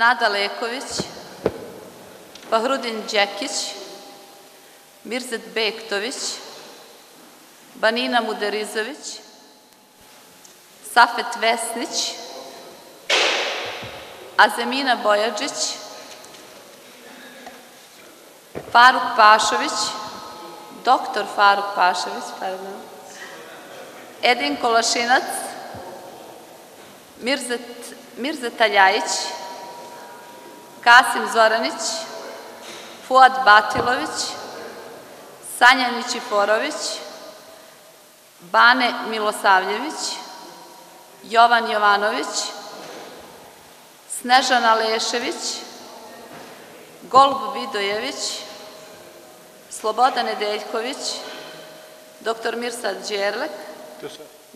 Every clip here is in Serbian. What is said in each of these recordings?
Senada Leković, Fahrudin Đekić, Mirzet Bektović, Banina Muderizović, Safet Vesnić, Azemina Bojađić, Faruk Pašović, doktor Faruk Pašović, pardon, Edin Kolašinac, Mirzet, Mirzeta Ljajić, Kasim Zoranić, Fuad Batilović, Sanja Ničiforović, Bane Milosavljević, Jovan Jovanović, Snežana Lešević, Golub Vidojević, Slobodan Nedeljković, dr. Mirsad Đerlek,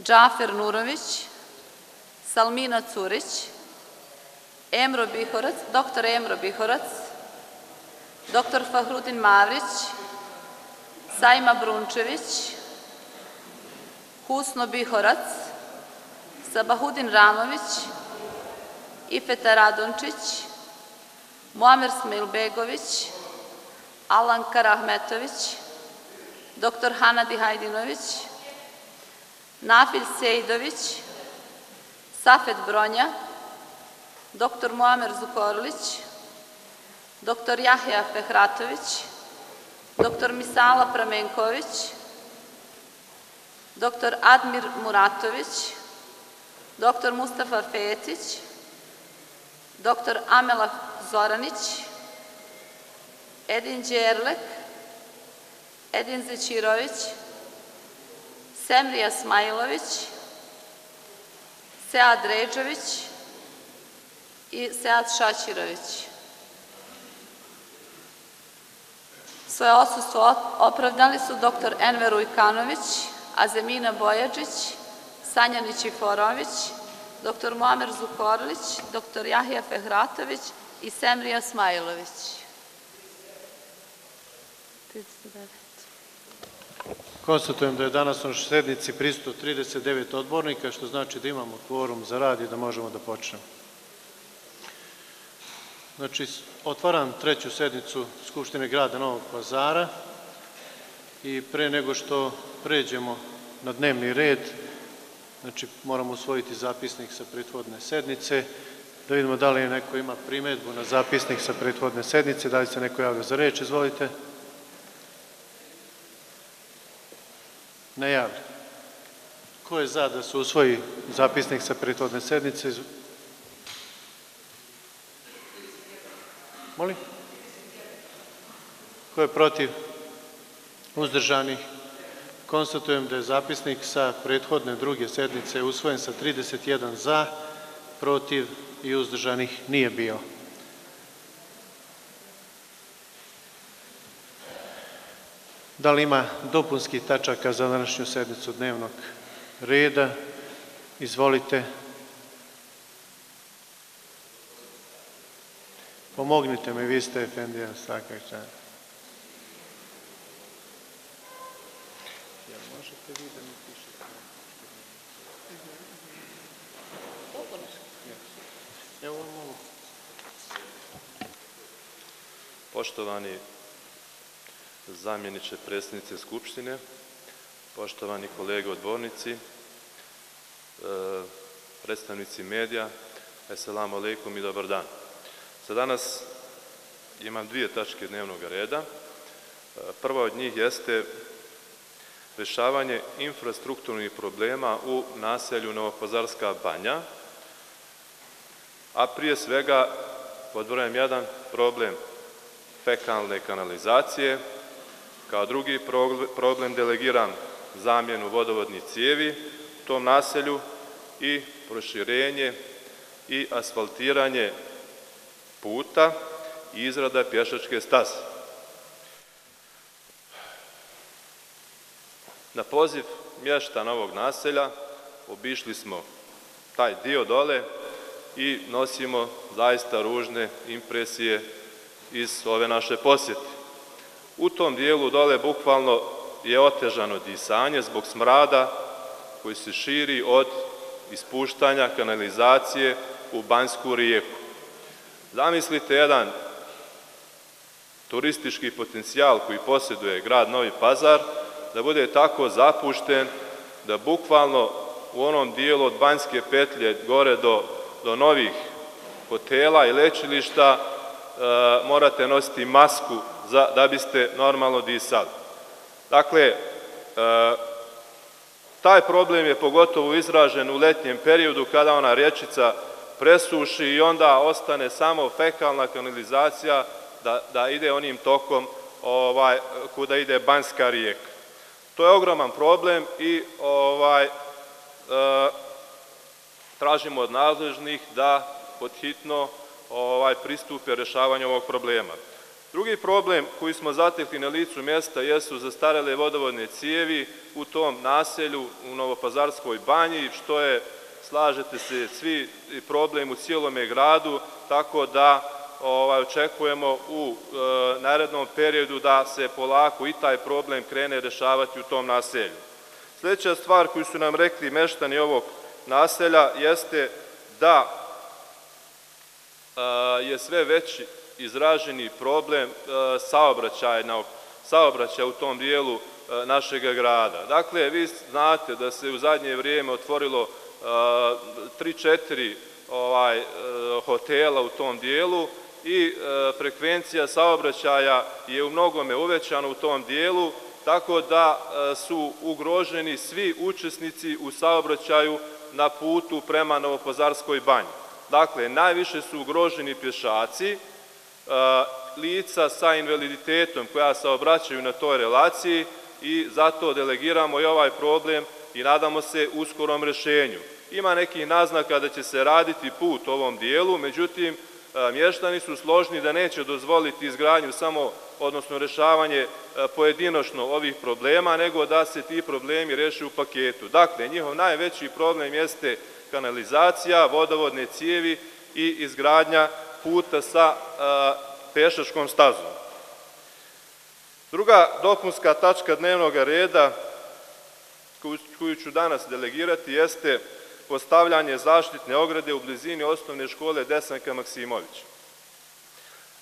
Džafer Nurović, Salmina Curić, Emro Bihorac, dr. Emro Bihorac, dr. Fahrudin Mavrić, Sajma Brunčević, Husno Bihorac, Sabahudin Ramović, Ifeta Radončić, Muamer Smilbegović, Alan Karahmetović, dr. Hanadi Hajdinović, Nafil Sejdović, Safet Bronja, dr. Muamer Zukorlić, dr. Jahja Fehratović, dr. Misala Pramenković, dr. Admir Muratović, dr. Mustafa Fetić, dr. Amela Zoranić, Edin Đerlek, Edin Zećirović, Semrija Smajlović, Sead Ređević i Sead Šačirović. Svoje odsustvo opravdali su dr. Enver Ujkanović, Azemina Bojađić, Sanja Ničiforović, dr. Muamer Zukorlić, dr. Jahija Fehratović i Semrija Smajlović. Konstatujem da je danas na sednici prisutno 39 odbornika, što znači da imamo kvorum za rad i da možemo da počnemo. Znači, otvaram treću sednicu Skupštine grada Novog pazara i pre nego što pređemo na dnevni red, znači moramo usvojiti zapisnik sa prethodne sednice, da vidimo da li neko ima primetbu na zapisnik sa prethodne sednice, da li se neko javlja za reč, izvolite. Ne javlja. Ko je za da se usvoji zapisnik sa prethodne sednice? Molim? Ko je protiv? Uzdržanih? Konstatujem da je zapisnik sa prethodne druge sednice usvojen sa 31 za, protiv i uzdržanih nije bio. Da li ima dopunskih tačaka za današnju sednicu dnevnog reda? Izvolite. Pomognite mi, vi ste Efendija Sakačan. Jel možete vi da mi pišete? Evo ovo. Poštovani zamjeniče predsjednice Skupštine, poštovani kolege odbornici, e, predstavnici medija, Assalamu alaikum i dobar dan. Za danas imam dvije tačke dnevnog reda. E, prva od njih jeste rešavanje infrastrukturnih problema u naselju Novopazarska banja, a prije svega podvorajem jedan problem fekalne kanalizacije, kao drugi problem delegiram zamjenu vodovodnih cijevi u tom naselju i proširenje i asfaltiranje puta i izrada pješačke staze. Na poziv mješta novog naselja obišli smo taj dio dole i nosimo zaista ružne impresije iz ove naše posjete. U tom dijelu dole bukvalno je otežano disanje zbog smrada koji se širi od ispuštanja kanalizacije u Banjsku rijeku. Zamislite jedan turistički potencijal koji posjeduje grad Novi Pazar, da bude tako zapušten da bukvalno u onom dijelu od Banjske petlje gore do, do novih hotela i lečilišta e, morate nositi masku za, da biste normalno disali. Dakle, e, taj problem je pogotovo izražen u letnjem periodu kada ona rječica presuši i onda ostane samo fekalna kanalizacija da, da ide onim tokom ovaj, kuda ide Banjska rijeka. To je ogroman problem i ovaj, e, tražimo od nadležnih da podhitno ovaj, pristupe rešavanju ovog problema. Drugi problem koji smo zatekli na licu mjesta jesu zastarele vodovodne cijevi u tom naselju u Novopazarskoj banji, što je, slažete se, svi problem u cijelome gradu, tako da ovaj, očekujemo u e, narednom periodu da se polako i taj problem krene rešavati u tom naselju. Sljedeća stvar koju su nam rekli meštani ovog naselja jeste da e, je sve veći izraženi problem e, saobraćaja, saobraćaja u tom dijelu e, našeg grada. Dakle, vi znate da se u zadnje vrijeme otvorilo 3-4 e, ovaj, hotela u tom dijelu i frekvencija saobraćaja je u mnogome uvećana u tom dijelu, tako da su ugroženi svi učesnici u saobraćaju na putu prema Novopazarskoj banji. Dakle, najviše su ugroženi pješaci, lica sa invaliditetom koja se obraćaju na toj relaciji i zato delegiramo i ovaj problem i nadamo se uskorom rešenju. Ima nekih naznaka da će se raditi put ovom dijelu, međutim, mještani su složni da neće dozvoliti izgradnju samo, odnosno rešavanje pojedinošno ovih problema, nego da se ti problemi reše u paketu. Dakle, njihov najveći problem jeste kanalizacija, vodovodne cijevi i izgradnja puta sa pešačkom stazom. Druga dopunska tačka dnevnog reda koju ću danas delegirati jeste postavljanje zaštitne ograde u blizini osnovne škole Desanka Maksimović.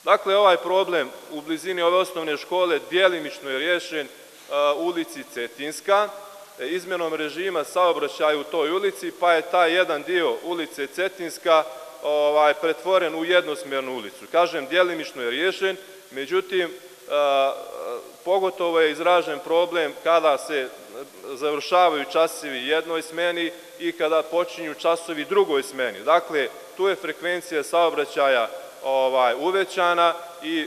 Dakle, ovaj problem u blizini ove osnovne škole dijelimično je rješen u ulici Cetinska, e, izmenom režima saobraćaja u toj ulici, pa je taj jedan dio ulice Cetinska ovaj, pretvoren u jednosmjernu ulicu. Kažem, dijelimično je riješen, međutim, pogotovo je izražen problem kada se završavaju časovi jednoj smeni i kada počinju časovi drugoj smeni. Dakle, tu je frekvencija saobraćaja ovaj, uvećana i e,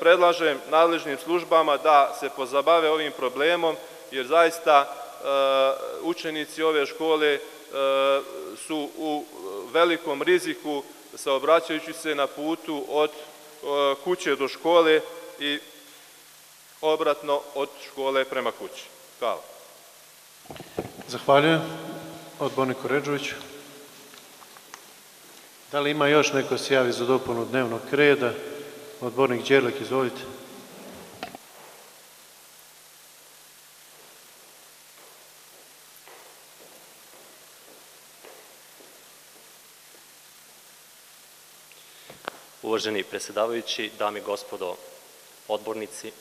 predlažem nadležnim službama da se pozabave ovim problemom, jer zaista e, učenici ove škole e, su u velikom riziku saobraćajući se na putu od kuće do škole i obratno od škole prema kući. Hvala. Zahvaljujem. Odbornik Koređović. Da li ima još neko se javi za dopunu dnevnog reda? Odbornik Đerlek, izvolite. Uvaženi predsedavajući, dame i gospodo odbornici,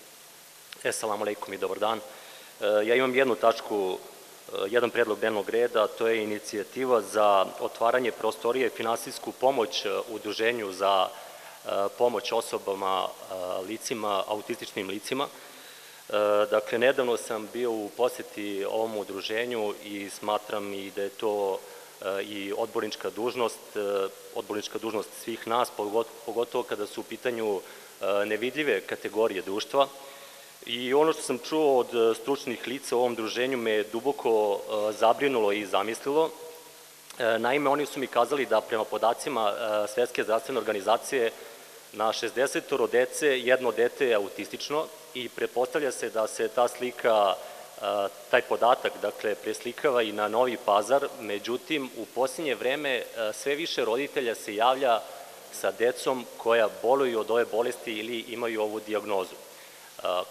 esalamu alaikum i dobar dan. E, ja imam jednu tačku, jedan predlog dnevnog reda, to je inicijativa za otvaranje prostorije i finansijsku pomoć e, udruženju za pomoć osobama, licima, autističnim licima. Dakle, nedavno sam bio u poseti ovom udruženju i smatram i da je to i odbornička dužnost, odbornička dužnost svih nas, pogotovo kada su u pitanju nevidljive kategorije društva. I ono što sam čuo od stručnih lica u ovom druženju me duboko zabrinulo i zamislilo. Naime, oni su mi kazali da prema podacima Svetske zdravstvene organizacije na 60 dece jedno dete je autistično i prepostavlja se da se ta slika taj podatak, dakle, preslikava i na Novi Pazar, međutim, u posljednje vreme sve više roditelja se javlja sa decom koja boluju od ove bolesti ili imaju ovu diagnozu.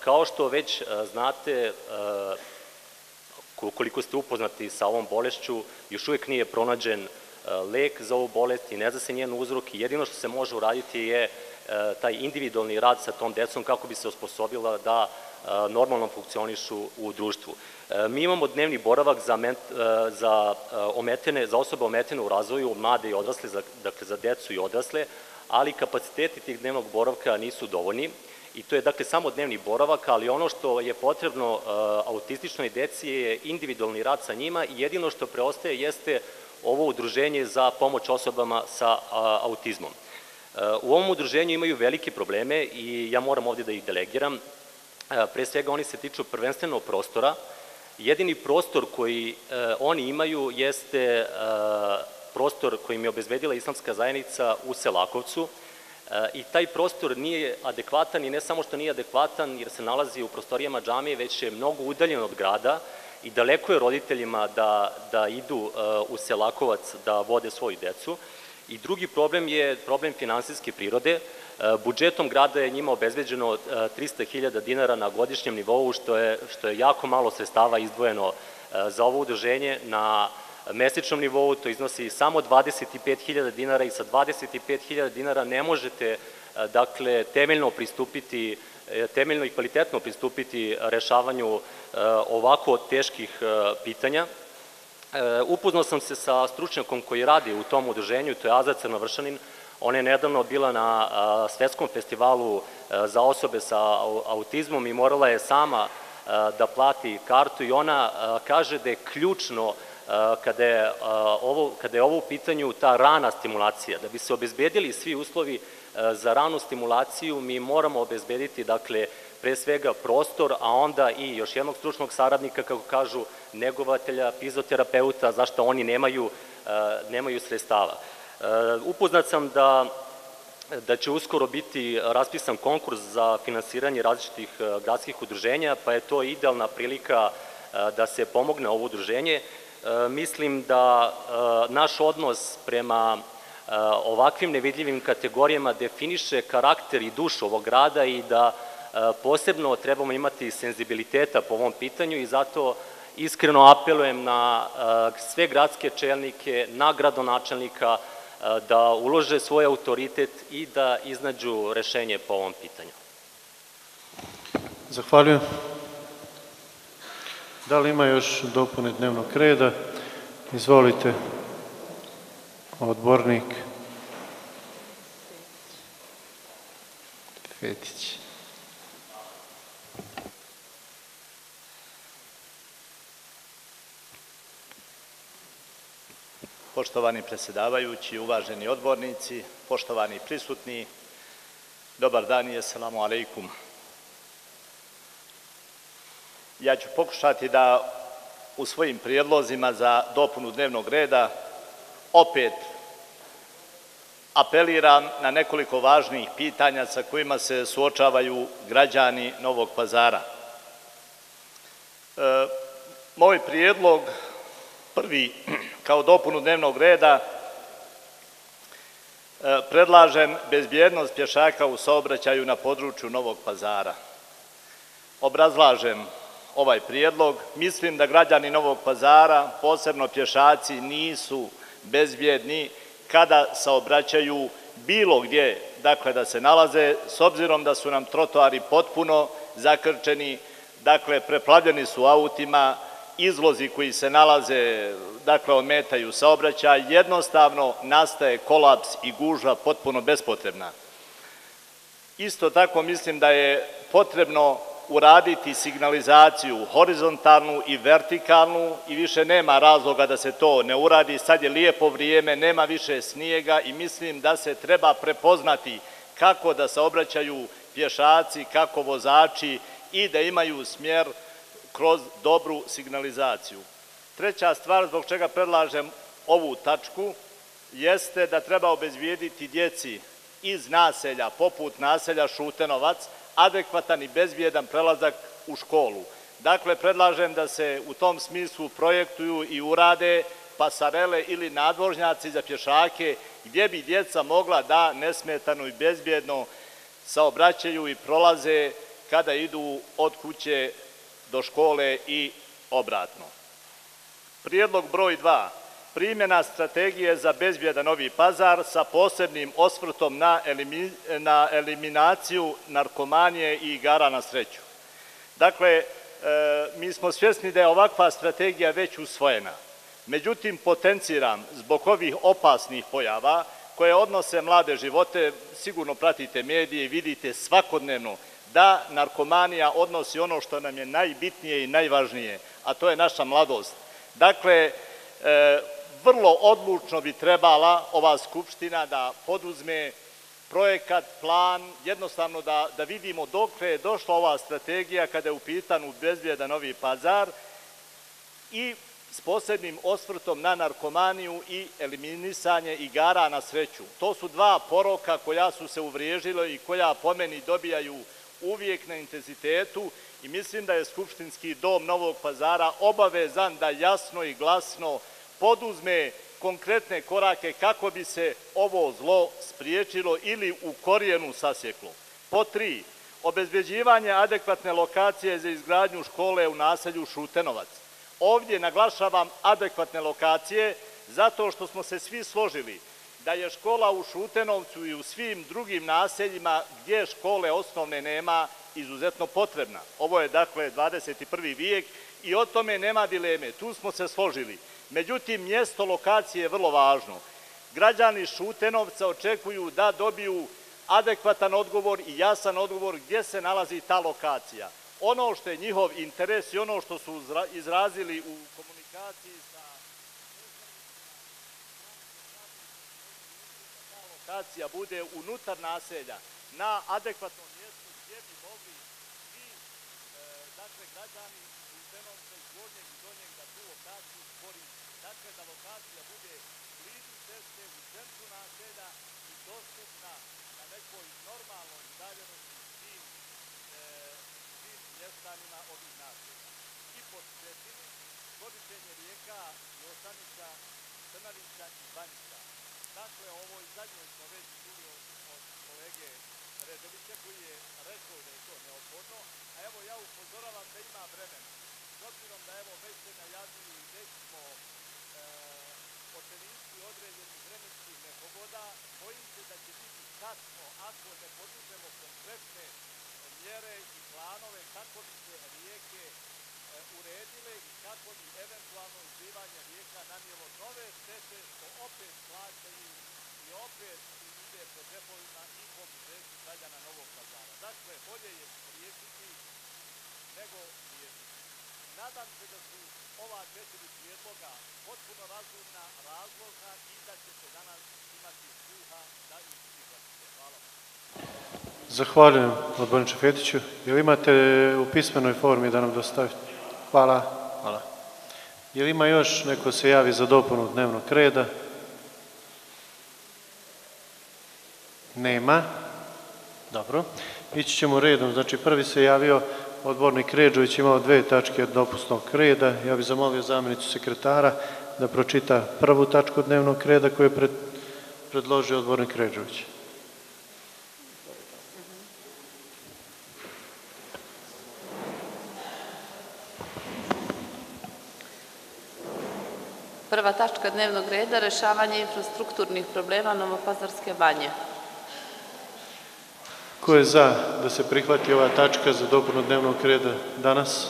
Kao što već znate, koliko ste upoznati sa ovom bolešću, još uvijek nije pronađen lek za ovu bolest i ne zna se njen uzrok i jedino što se može uraditi je e, taj individualni rad sa tom decom kako bi se osposobila da normalno funkcionišu u društvu. Mi imamo dnevni boravak za, za, ometene, za osobe ometene u razvoju, mlade i odrasle, dakle za decu i odrasle, ali kapaciteti tih dnevnog boravka nisu dovoljni i to je dakle samo dnevni boravak, ali ono što je potrebno uh, autističnoj deci je individualni rad sa njima i jedino što preostaje jeste ovo udruženje za pomoć osobama sa uh, autizmom. Uh, u ovom udruženju imaju velike probleme i ja moram ovde da ih delegiram. Pre svega oni se tiču prvenstveno prostora. Jedini prostor koji oni imaju jeste prostor kojim je obezbedila islamska zajednica u Selakovcu, i taj prostor nije adekvatan i ne samo što nije adekvatan jer se nalazi u prostorijama džamije, već je mnogo udaljen od grada i daleko je roditeljima da, da idu uh, u Selakovac da vode svoju decu. I drugi problem je problem finansijske prirode. Uh, budžetom grada je njima obezbeđeno 300.000 uh, dinara na godišnjem nivou, što je, što je jako malo sredstava izdvojeno za ovo udruženje na mesečnom nivou, to iznosi samo 25.000 dinara i sa 25.000 dinara ne možete e, dakle, temeljno pristupiti, e, temeljno i kvalitetno pristupiti rešavanju e, ovako teških pitanja. Upoznao sam se sa stručnjakom koji radi u tom udruženju, to je Azar Crnovršanin, ona je nedavno bila na svetskom festivalu za osobe sa autizmom i morala je sama da plati kartu i ona kaže da je ključno kada je, ovo, kada je ovo u pitanju ta rana stimulacija, da bi se obezbedili svi uslovi za ranu stimulaciju, mi moramo obezbediti, dakle, pre svega prostor, a onda i još jednog stručnog saradnika, kako kažu, negovatelja, fizoterapeuta, zašto oni nemaju, nemaju sredstava. Upoznat sam da da će uskoro biti raspisan konkurs za finansiranje različitih gradskih udruženja, pa je to idealna prilika da se pomogne ovo udruženje. E, mislim da e, naš odnos prema e, ovakvim nevidljivim kategorijama definiše karakter i dušu ovog grada i da posebno trebamo imati senzibiliteta po ovom pitanju i zato iskreno apelujem na sve gradske čelnike, na gradonačelnika da ulože svoj autoritet i da iznađu rešenje po ovom pitanju. Zahvaljujem. Da li ima još dopune dnevnog reda? Izvolite, odbornik Fetić. Poštovani predsedavajući, uvaženi odbornici, poštovani prisutni, dobar dan i assalamu alaikum. Ja ću pokušati da u svojim prijedlozima za dopunu dnevnog reda opet apeliram na nekoliko važnih pitanja sa kojima se suočavaju građani Novog pazara. E, moj prijedlog, prvi kao dopunu dnevnog reda, e, predlažem bezbjednost pješaka u saobraćaju na području Novog pazara. Obrazlažem ovaj prijedlog. Mislim da građani Novog pazara, posebno pješaci, nisu bezbjedni kada saobraćaju bilo gdje, dakle da se nalaze, s obzirom da su nam trotoari potpuno zakrčeni, dakle preplavljeni su autima, izlozi koji se nalaze, dakle ometaju saobraćaj, jednostavno nastaje kolaps i gužva potpuno bespotrebna. Isto tako mislim da je potrebno uraditi signalizaciju horizontalnu i vertikalnu i više nema razloga da se to ne uradi. Sad je lijepo vrijeme, nema više snijega i mislim da se treba prepoznati kako da se obraćaju pješaci, kako vozači i da imaju smjer kroz dobru signalizaciju. Treća stvar zbog čega predlažem ovu tačku jeste da treba obezvijediti djeci iz naselja, poput naselja Šutenovac, adekvatan i bezbjedan prelazak u školu. Dakle, predlažem da se u tom smislu projektuju i urade pasarele ili nadvožnjaci za pješake gdje bi djeca mogla da nesmetano i bezbjedno saobraćaju i prolaze kada idu od kuće do škole i obratno. Prijedlog broj 2 primjena strategije za bezbjedan Novi Pazar sa posebnim osvrtom na, na eliminaciju narkomanije i igara na sreću. Dakle, e, mi smo svjesni da je ovakva strategija već usvojena. Međutim, potenciram zbog ovih opasnih pojava koje odnose mlade živote, sigurno pratite medije i vidite svakodnevno da narkomanija odnosi ono što nam je najbitnije i najvažnije, a to je naša mladost. Dakle, e, vrlo odlučno bi trebala ova Skupština da poduzme projekat, plan, jednostavno da, da vidimo dok je došla ova strategija kada je u pitanu bezbjedan Novi Pazar i s posebnim osvrtom na narkomaniju i eliminisanje igara na sreću. To su dva poroka koja su se uvriježila i koja po meni dobijaju uvijek na intenzitetu i mislim da je Skupštinski dom Novog pazara obavezan da jasno i glasno poduzme konkretne korake kako bi se ovo zlo spriječilo ili u korijenu sasjeklo. Po tri, obezbeđivanje adekvatne lokacije za izgradnju škole u naselju Šutenovac. Ovdje naglašavam adekvatne lokacije zato što smo se svi složili da je škola u Šutenovcu i u svim drugim naseljima gdje škole osnovne nema izuzetno potrebna. Ovo je dakle 21. vijek i o tome nema dileme. Tu smo se složili. Međutim, mjesto lokacije je vrlo važno. Građani Šutenovca očekuju da dobiju adekvatan odgovor i jasan odgovor gdje se nalazi ta lokacija. Ono što je njihov interes i ono što su izrazili u komunikaciji sa lokacija bude unutar naselja na adekvatnom mjestu gdje bi mogli svi e, dakle, građani u Zenovce, Gornjeg i Donjeg da tu lokaciju koriste. Dakle, da lokacija bude blizu ceste, u centru naselja i dostupna na nekoj normalnoj udaljenosti svim, e, svim mjestanima ovih naselja. I pod korištenje rijeka i ostanica Crnavica i Banjska. Dakle, ovo i zadnje smo već čuli od, od kolege Redovića koji je rekao da je to neophodno, a evo ja upozoravam da ima vremena. S obzirom da evo već se najavljuju i već smo e, očenici određenih vremenskih nepogoda, bojim se da će biti kasno ako ne poduzmemo konkretne mjere i planove kako bi se rijeke e, uredile i kako bi eventualno izlivanje rijeka nanijelo nove štete što opet plaćaju i opet ide po džepovima i po budžetu građana Novog pazara. Dakle, bolje je spriječiti nego riješiti. Nadam se da su ova četiri prijedloga potpuno razumna, razložna i da ćete danas imati sluha da ih prihvatite. Hvala vam. Zahvaljujem, odborniče Fetiću. Jel imate u pismenoj formi da nam dostavite? Hvala. Hvala. Jel ima još neko se javi za dopunu dnevnog reda? Nema. Dobro. Ići ćemo redom. Znači, prvi se javio odbornik Ređović, imao dve tačke dopusnog reda. Ja bih zamolio zamjenicu sekretara da pročita prvu tačku dnevnog reda koju je pred, predložio odbornik Ređović. Prva tačka dnevnog reda, rešavanje infrastrukturnih problema Novopazarske banje. Ko je za da se prihvati ova tačka za dopunu dnevnog reda danas?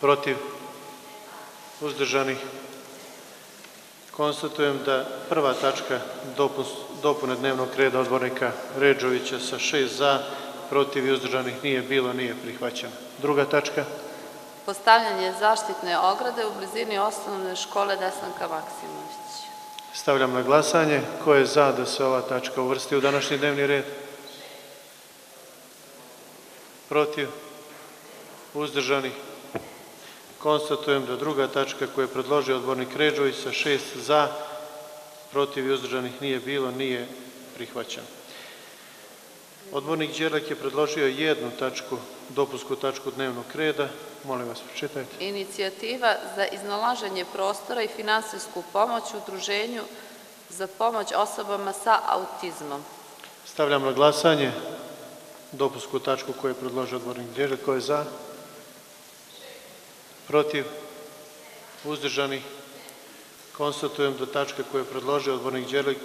Protiv? Uzdržanih? Konstatujem da prva tačka dopune dnevnog reda odbornika Ređovića sa šest za, protiv i uzdržanih nije bilo, nije prihvaćena. Druga tačka? Postavljanje zaštitne ograde u blizini osnovne škole Desanka Maksimović. Stavljam na glasanje. Ko je za da se ova tačka uvrsti u današnji dnevni red? Protiv? Uzdržanih? Konstatujem da druga tačka koju je predložio odbornik Ređović sa šest za, protiv i uzdržanih nije bilo, nije prihvaćena. Odbornik Đerlek je predložio jednu tačku, dopusku tačku dnevnog reda. Molim vas, pročitajte. Inicijativa za iznalaženje prostora i finansijsku pomoć u udruženju za pomoć osobama sa autizmom. Stavljam na glasanje dopusku tačku koju je predložio odbornik Đerlek. Ko je za? Protiv? Uzdržani? Konstatujem da tačka koju je predložio odbornik Đerlik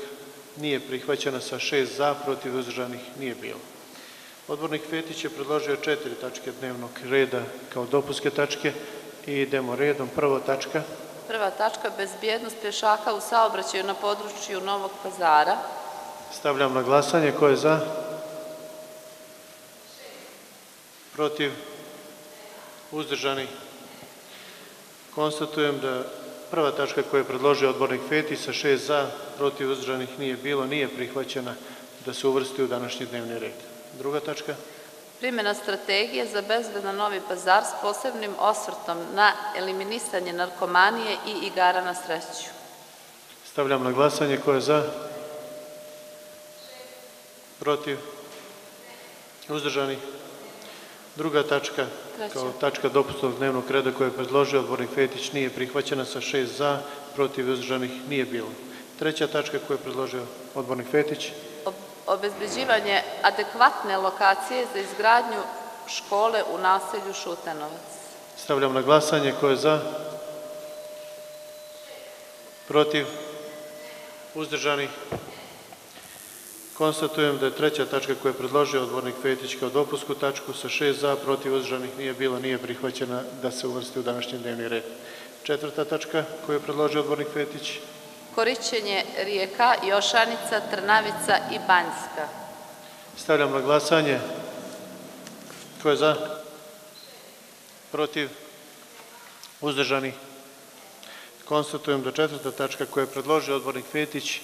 nije prihvaćena sa šest za, protiv uzdržanih nije bilo. Odbornik Fetić je predložio četiri tačke dnevnog reda kao dopuske tačke i idemo redom. Prva tačka, Prva tačka bezbjednost pješaka u saobraćaju na području Novog pazara. stavljam na glasanje. Ko je za? Protiv? Uzdržani? Konstatujem da prva tačka koju je predložio odbornik Fetić sa šest za, protiv uzdržanih nije bilo, nije prihvaćena da se uvrsti u današnji dnevni red. Druga tačka? Primjena strategije za bezbedan Novi pazar s posebnim osvrtom na eliminisanje narkomanije i igara na sreću. Stavljam na glasanje. Ko je za? Protiv? Uzdržani? Druga tačka, Treća. kao tačka dopustnog dnevnog reda koje je predložio odbornik Fetić, nije prihvaćena sa šest za, protiv uzdržanih nije bilo. Treća tačka koju je predložio odbornik Fetić, Ob- Obezbeđivanje adekvatne lokacije za izgradnju škole u naselju Šutenovac. stavljam na glasanje. Ko je za? Protiv? Uzdržani? Konstatujem da je treća tačka koju je predložio odbornik Fetić kao dopusku tačku sa šest za, protiv uzdržanih nije bilo, nije prihvaćena da se uvrsti u današnji dnevni red. Četvrta tačka koju je predložio odbornik Fetić, Korišćenje rijeka Jošanica, Trnavica i Banjska. stavljam na glasanje. Ko je za? Protiv? Uzdržani? Konstatujem da četvrta tačka koju je predložio odbornik Fetić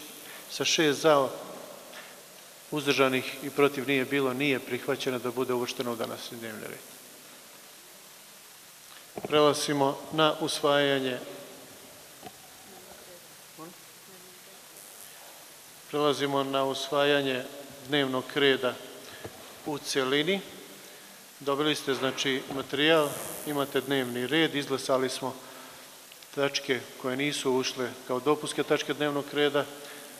sa šest za, uzdržanih i protiv nije bilo, nije prihvaćena da bude uvrštena u današnji dnevni red. Prelazimo na usvajanje Prelazimo na usvajanje dnevnog reda u celini. Dobili ste znači materijal, imate dnevni red, izglasali smo tačke koje nisu ušle kao dopuske tačke dnevnog reda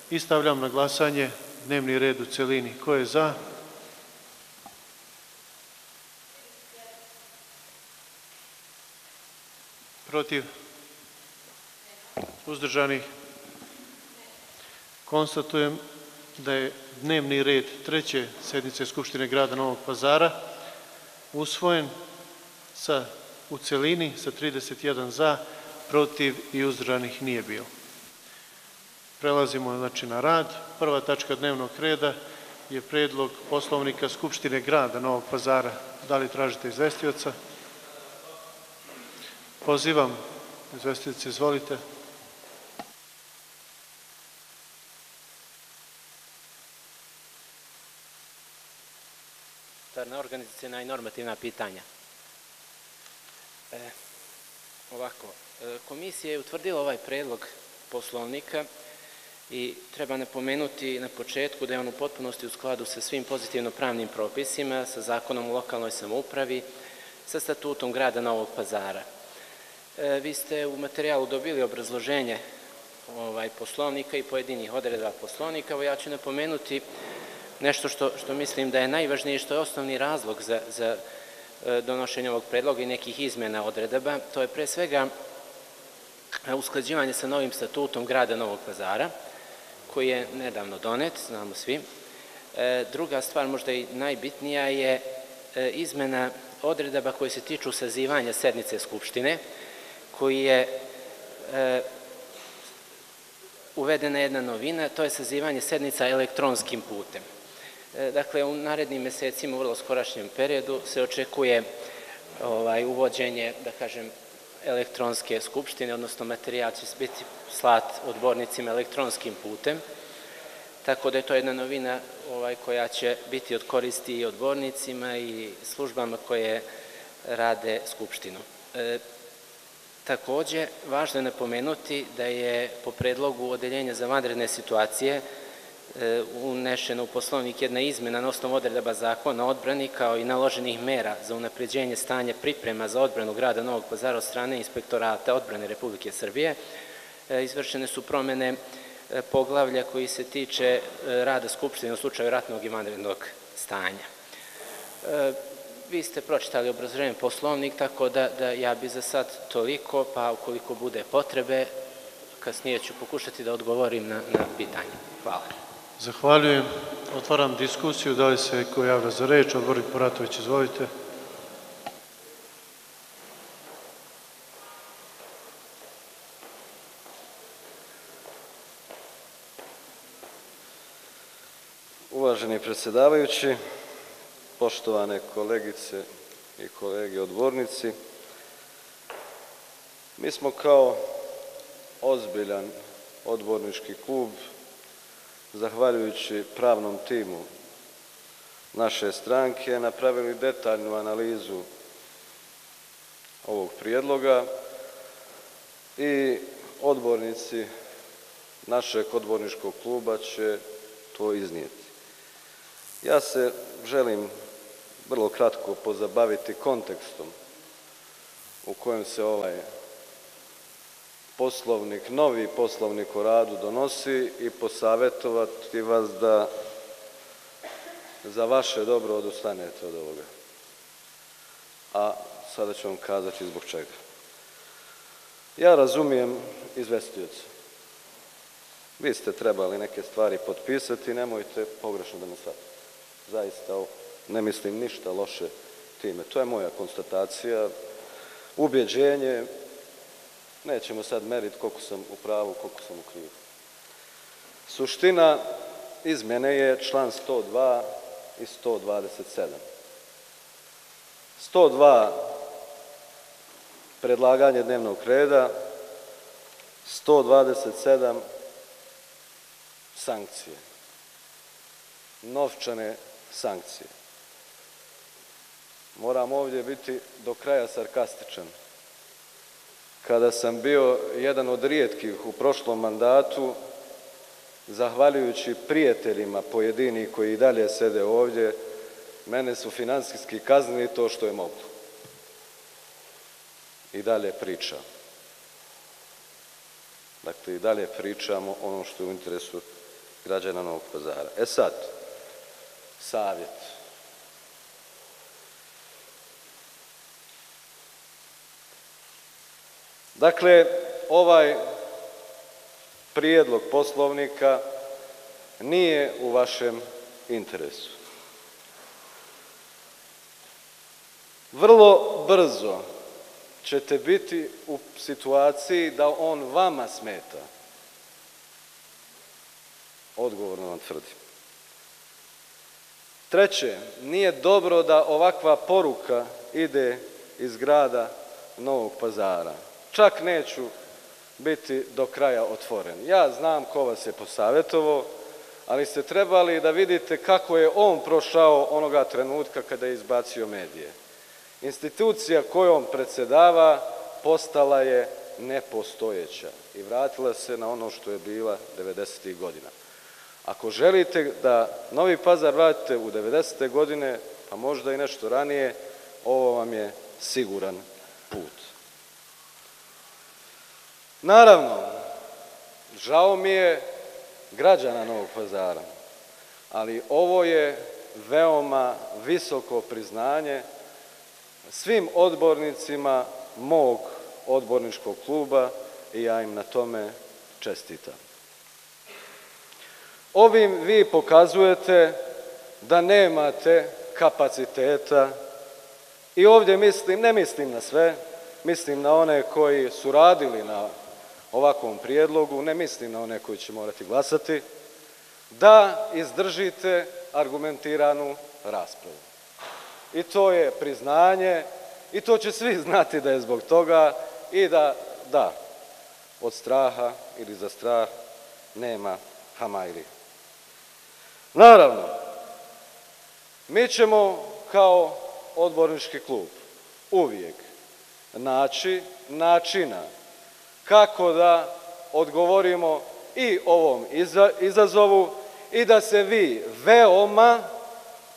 i stavljam na glasanje dnevni red u celini. Ko je za? Protiv? Uzdržanih? Konstatujem da je dnevni red treće sednice Skupštine grada Novog pazara usvojen sa, u celini sa 31 za, protiv i uzdržanih nije bio. Prelazimo znači na rad. Prva tačka dnevnog reda je predlog poslovnika Skupštine grada Novog pazara. Da li tražite izvestioca? Pozivam izvestioce, izvolite. na organizacijna i normativna pitanja. E, ovako, e, komisija je utvrdila ovaj predlog poslovnika i treba napomenuti na početku da je on u potpunosti u skladu sa svim pozitivno pravnim propisima, sa zakonom o lokalnoj samoupravi, sa statutom grada Novog pazara. E, vi ste u materijalu dobili obrazloženje ovaj poslovnika i pojedinih odredba poslovnika, evo ja ću napomenuti nešto što, što mislim da je najvažnije i što je osnovni razlog za, za e, donošenje ovog predloga i nekih izmena odredaba, to je pre svega e, usklađivanje sa novim statutom grada Novog pazara, koji je nedavno donet, znamo svi. E, druga stvar, možda i najbitnija, je izmena odredaba koje se tiču sazivanja sednice Skupštine, koji je uvedena jedna novina, to je sazivanje sednica elektronskim putem. Dakle, u narednim mesecima, u vrlo skorašnjem periodu, se očekuje ovaj, uvođenje, da kažem, elektronske skupštine, odnosno materijal će biti slat odbornicima elektronskim putem, tako da je to jedna novina ovaj, koja će biti od koristi i odbornicima i službama koje rade skupštinu. E, takođe, važno je napomenuti da je po predlogu Odeljenja za vanredne situacije unešena u poslovnik jedna izmena na osnovu odredaba zakona odbrani kao i naloženih mera za unapređenje stanja priprema za odbranu grada Novog pazara od strane inspektorata odbrane Republike Srbije. Izvršene su promene poglavlja koji se tiče rada Skupštine u slučaju ratnog i vanrednog stanja. vi ste pročitali obrazloženje poslovnik, tako da, da ja bi za sad toliko, pa ukoliko bude potrebe, kasnije ću pokušati da odgovorim na, na pitanje. Hvala. Zahvaljujem. Otvaram diskusiju. Da li se ko javlja za reč? Odbornik Poratović, izvolite. Uvaženi predsedavajući, poštovane kolegice i kolege odbornici, mi smo kao ozbiljan odbornički klub, zahvaljujući pravnom timu naše stranke, napravili detaljnu analizu ovog prijedloga i odbornici našeg odborničkog kluba će to iznijeti. Ja se želim vrlo kratko pozabaviti kontekstom u kojem se ovaj poslovnik, novi poslovnik o radu donosi i posavetovati vas da za vaše dobro odustanete od ovoga. A sada ću vam kazati zbog čega. Ja razumijem izvestioca. Vi ste trebali neke stvari potpisati, nemojte pogrešno da me shvatite. Zaista ne mislim ništa loše time. To je moja konstatacija, ubjeđenje, nećemo sad meriti koliko sam u pravu, koliko sam u krivu. Suština izmene je član 102 i 127. 102 predlaganje dnevnog reda, 127 sankcije, novčane sankcije. Moram ovdje biti do kraja sarkastičan. Kada sam bio jedan od rijetkih u prošlom mandatu, zahvaljujući prijateljima pojedini koji i dalje sede ovdje, mene su finansijski kaznili to što je mogu. I dalje pričam. Dakle, i dalje pričamo ono što je u interesu građana Novog pazara. E sad, savjet. Dakle, ovaj prijedlog poslovnika nije u vašem interesu. Vrlo brzo ćete biti u situaciji da on vama smeta. Odgovorno vam tvrdim. Treće, nije dobro da ovakva poruka ide iz grada Novog pazara. Čak neću biti do kraja otvoren. Ja znam ko vas je posavjetovo, ali ste trebali da vidite kako je on prošao onoga trenutka kada je izbacio medije. Institucija kojom predsedava postala je nepostojeća i vratila se na ono što je bila 90. godina. Ako želite da Novi Pazar vratite u 90. godine, pa možda i nešto ranije, ovo vam je siguran put. Naravno, žao mi je građana Novog Pazara, ali ovo je veoma visoko priznanje svim odbornicima mog odborničkog kluba i ja im na tome čestitam. Ovim vi pokazujete da nemate kapaciteta i ovdje mislim, ne mislim na sve, mislim na one koji su radili na ovakvom prijedlogu, ne mislim na one koji će morati glasati, da izdržite argumentiranu raspravu. I to je priznanje i to će svi znati da je zbog toga i da, da, od straha ili za strah nema hamajli. Naravno, mi ćemo kao odbornički klub uvijek naći načina kako da odgovorimo i ovom izazovu i da se vi veoma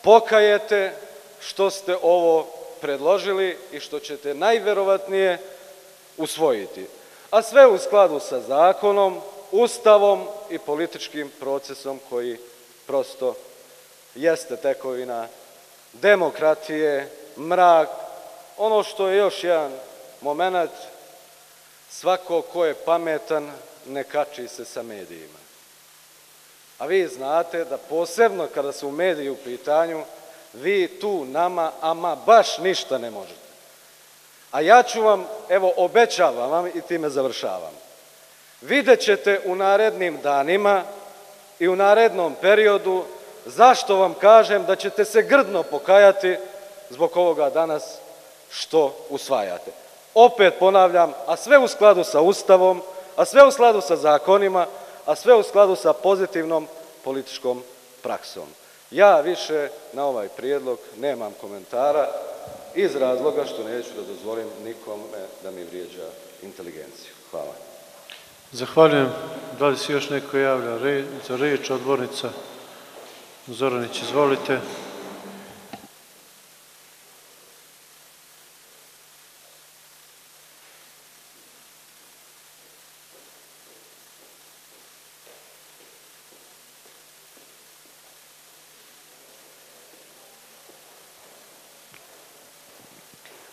pokajete što ste ovo predložili i što ćete najverovatnije usvojiti. A sve u skladu sa zakonom, ustavom i političkim procesom koji prosto jeste tekovina demokratije mrak. Ono što je još jedan moment, svako ko je pametan ne kači se sa medijima. A vi znate da posebno kada su mediji u pitanju, vi tu nama ama baš ništa ne možete. A ja ću vam, evo obećavam vam i time završavam. Vidjet ćete u narednim danima i u narednom periodu zašto vam kažem da ćete se grdno pokajati zbog ovoga danas što usvajate. Opet ponavljam, a sve u skladu sa Ustavom, a sve u skladu sa zakonima, a sve u skladu sa pozitivnom političkom praksom. Ja više na ovaj prijedlog nemam komentara iz razloga što neću da dozvolim nikome da mi vrijeđa inteligenciju. Hvala. Zahvaljujem. Da li se još neko javlja za reč? Odbornica Zoranić, izvolite.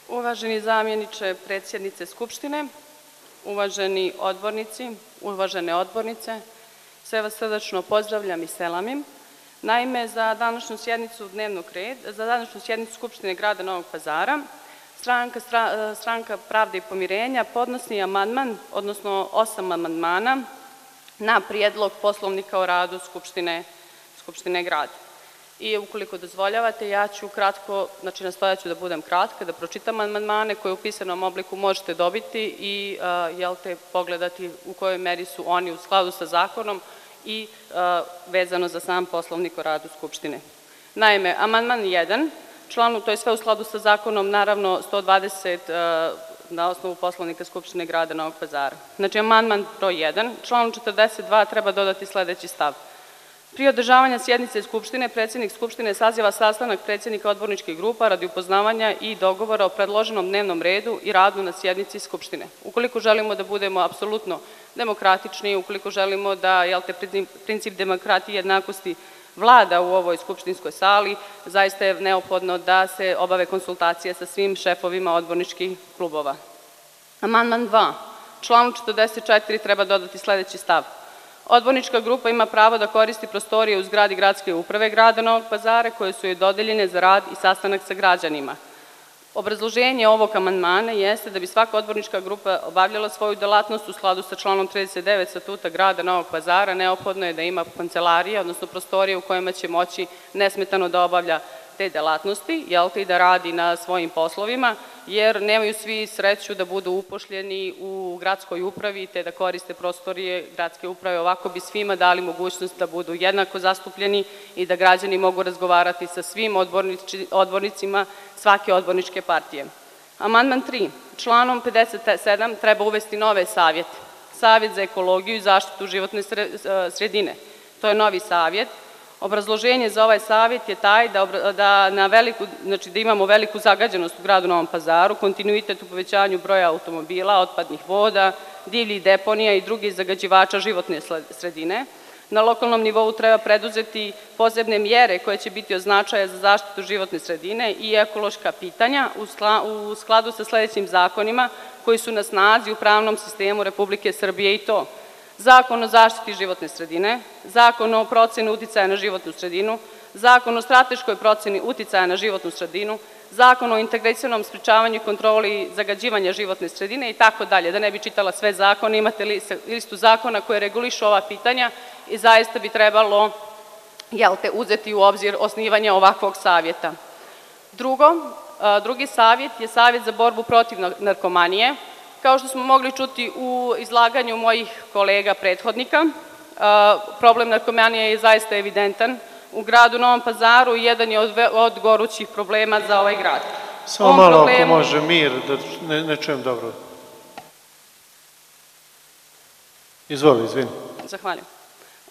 Uvaženi zamjeniče predsjednice Skupštine, uvaženi odbornici, uvažene odbornice, sve vas srdačno pozdravljam i selamim. Naime, za današnju sjednicu dnevnog reda, za današnju sjednicu Skupštine grada Novog pazara, stranka, stranka Pravde i pomirenja podnosi amandman, odnosno osam amandmana na prijedlog poslovnika o radu Skupštine, Skupštine grada. I ukoliko dozvoljavate, ja ću kratko, znači nastojat ću da budem kratka, da pročitam amandmane koje u pisanom obliku možete dobiti i jel te pogledati u kojoj meri su oni u skladu sa zakonom i vezano za sam poslovnik o radu Skupštine. Naime, amandman 1, članu, to je sve u skladu sa zakonom, naravno 120 na osnovu poslovnika Skupštine grada Novog pazara. Znači, amandman broj 1, članu 42 treba dodati sledeći stav – Pri održavanja sjednice Skupštine, predsjednik Skupštine saziva sastanak predsjednika odborničkih grupa radi upoznavanja i dogovora o predloženom dnevnom redu i radu na sjednici Skupštine. Ukoliko želimo da budemo apsolutno demokratični, ukoliko želimo da princip demokratije i jednakosti vlada u ovoj skupštinskoj sali, zaista je neophodno da se obave konsultacije sa svim šefovima odborničkih klubova. Amandman 2. Članu 44 treba dodati sledeći stav – Odbornička grupa ima pravo da koristi prostorije u zgradi gradske uprave grada Novog pazara koje su joj dodeljene za rad i sastanak sa građanima. Obrazloženje ovog amandmana jeste da bi svaka odbornička grupa obavljala svoju delatnost u skladu sa članom 39 statuta grada Novog pazara, neophodno je da ima kancelarije, odnosno prostorije u kojima će moći nesmetano da obavlja te delatnosti, jel te, i da radi na svojim poslovima, jer nemaju svi sreću da budu upošljeni u gradskoj upravi te da koriste prostorije gradske uprave. Ovako bi svima dali mogućnost da budu jednako zastupljeni i da građani mogu razgovarati sa svim odbornicima svake odborničke partije. Amandman 3. Članom 57 treba uvesti nove savjete. Savjet za ekologiju i zaštitu životne sredine. To je novi savjet Obrazloženje za ovaj savjet je taj da, da, na veliku, znači da imamo veliku zagađenost u gradu Novom pazaru, kontinuitet u povećanju broja automobila, otpadnih voda, divljih deponija i drugih zagađivača životne sredine. Na lokalnom nivou treba preduzeti posebne mjere koje će biti od značaja za zaštitu životne sredine i ekološka pitanja u skladu sa sledećim zakonima koji su na snazi u pravnom sistemu Republike Srbije i to – Zakon o zaštiti životne sredine, Zakon o proceni uticaja na životnu sredinu, Zakon o strateškoj proceni uticaja na životnu sredinu, Zakon o integrisanom sprečavanju i kontroli zagađivanja životne sredine i tako dalje. Da ne bi čitala sve zakone, imate listu zakona koje regulišu ova pitanja i zaista bi trebalo uzeti u obzir osnivanje ovakvog savjeta. Drugo, drugi savjet je savjet za borbu protiv narkomanije, Kao što smo mogli čuti u izlaganju mojih kolega prethodnika, problem narkomanije je zaista evidentan. U gradu Novom pazaru jedan je od, od gorućih problema za ovaj grad. Samo malo ako može mir, da ne, ne čujem dobro. Izvoli, izvini. Zahvaljujem.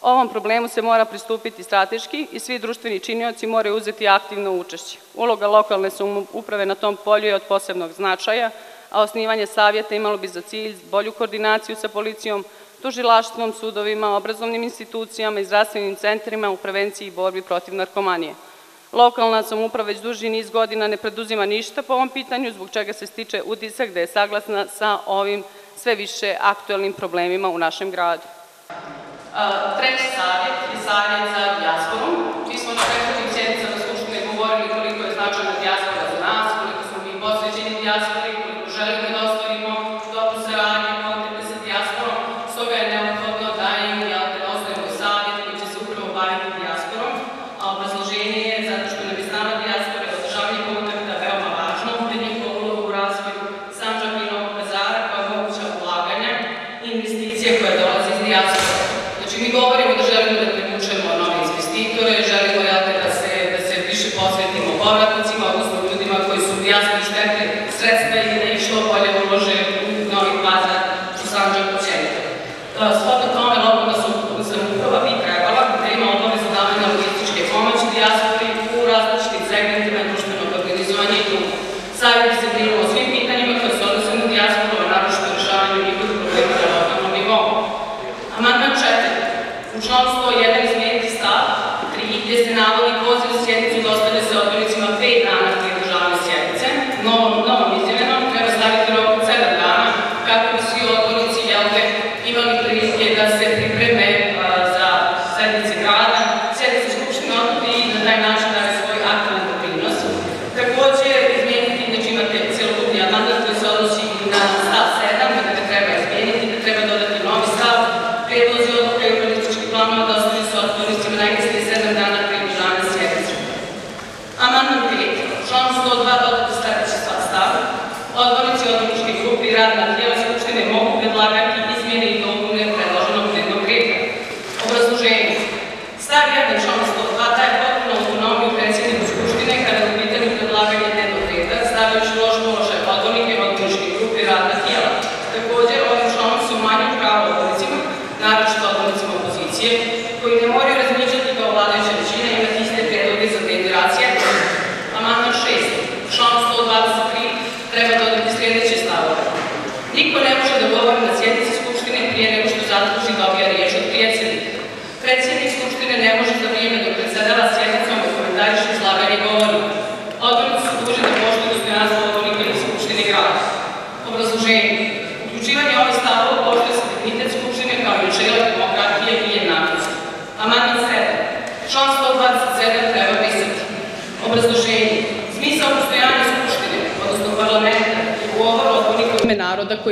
Ovom problemu se mora pristupiti strateški i svi društveni činioci moraju uzeti aktivno učešće. Uloga lokalne uprave na tom polju je od posebnog značaja, a osnivanje savjeta imalo bi za cilj bolju koordinaciju sa policijom, tužilaštvom, sudovima, obrazovnim institucijama i zdravstvenim centrima u prevenciji i borbi protiv narkomanije. Lokalna samouprava već duži niz godina ne preduzima ništa po ovom pitanju, zbog čega se stiče utisak da je saglasna sa ovim sve više aktuelnim problemima u našem gradu. Treći savjet je savjet za dijasporu. Mi smo na prethodnim sjednicama Skupštine govorili koliko je značajna dijaspora za nas, koliko smo mi posvećeni dijaspori,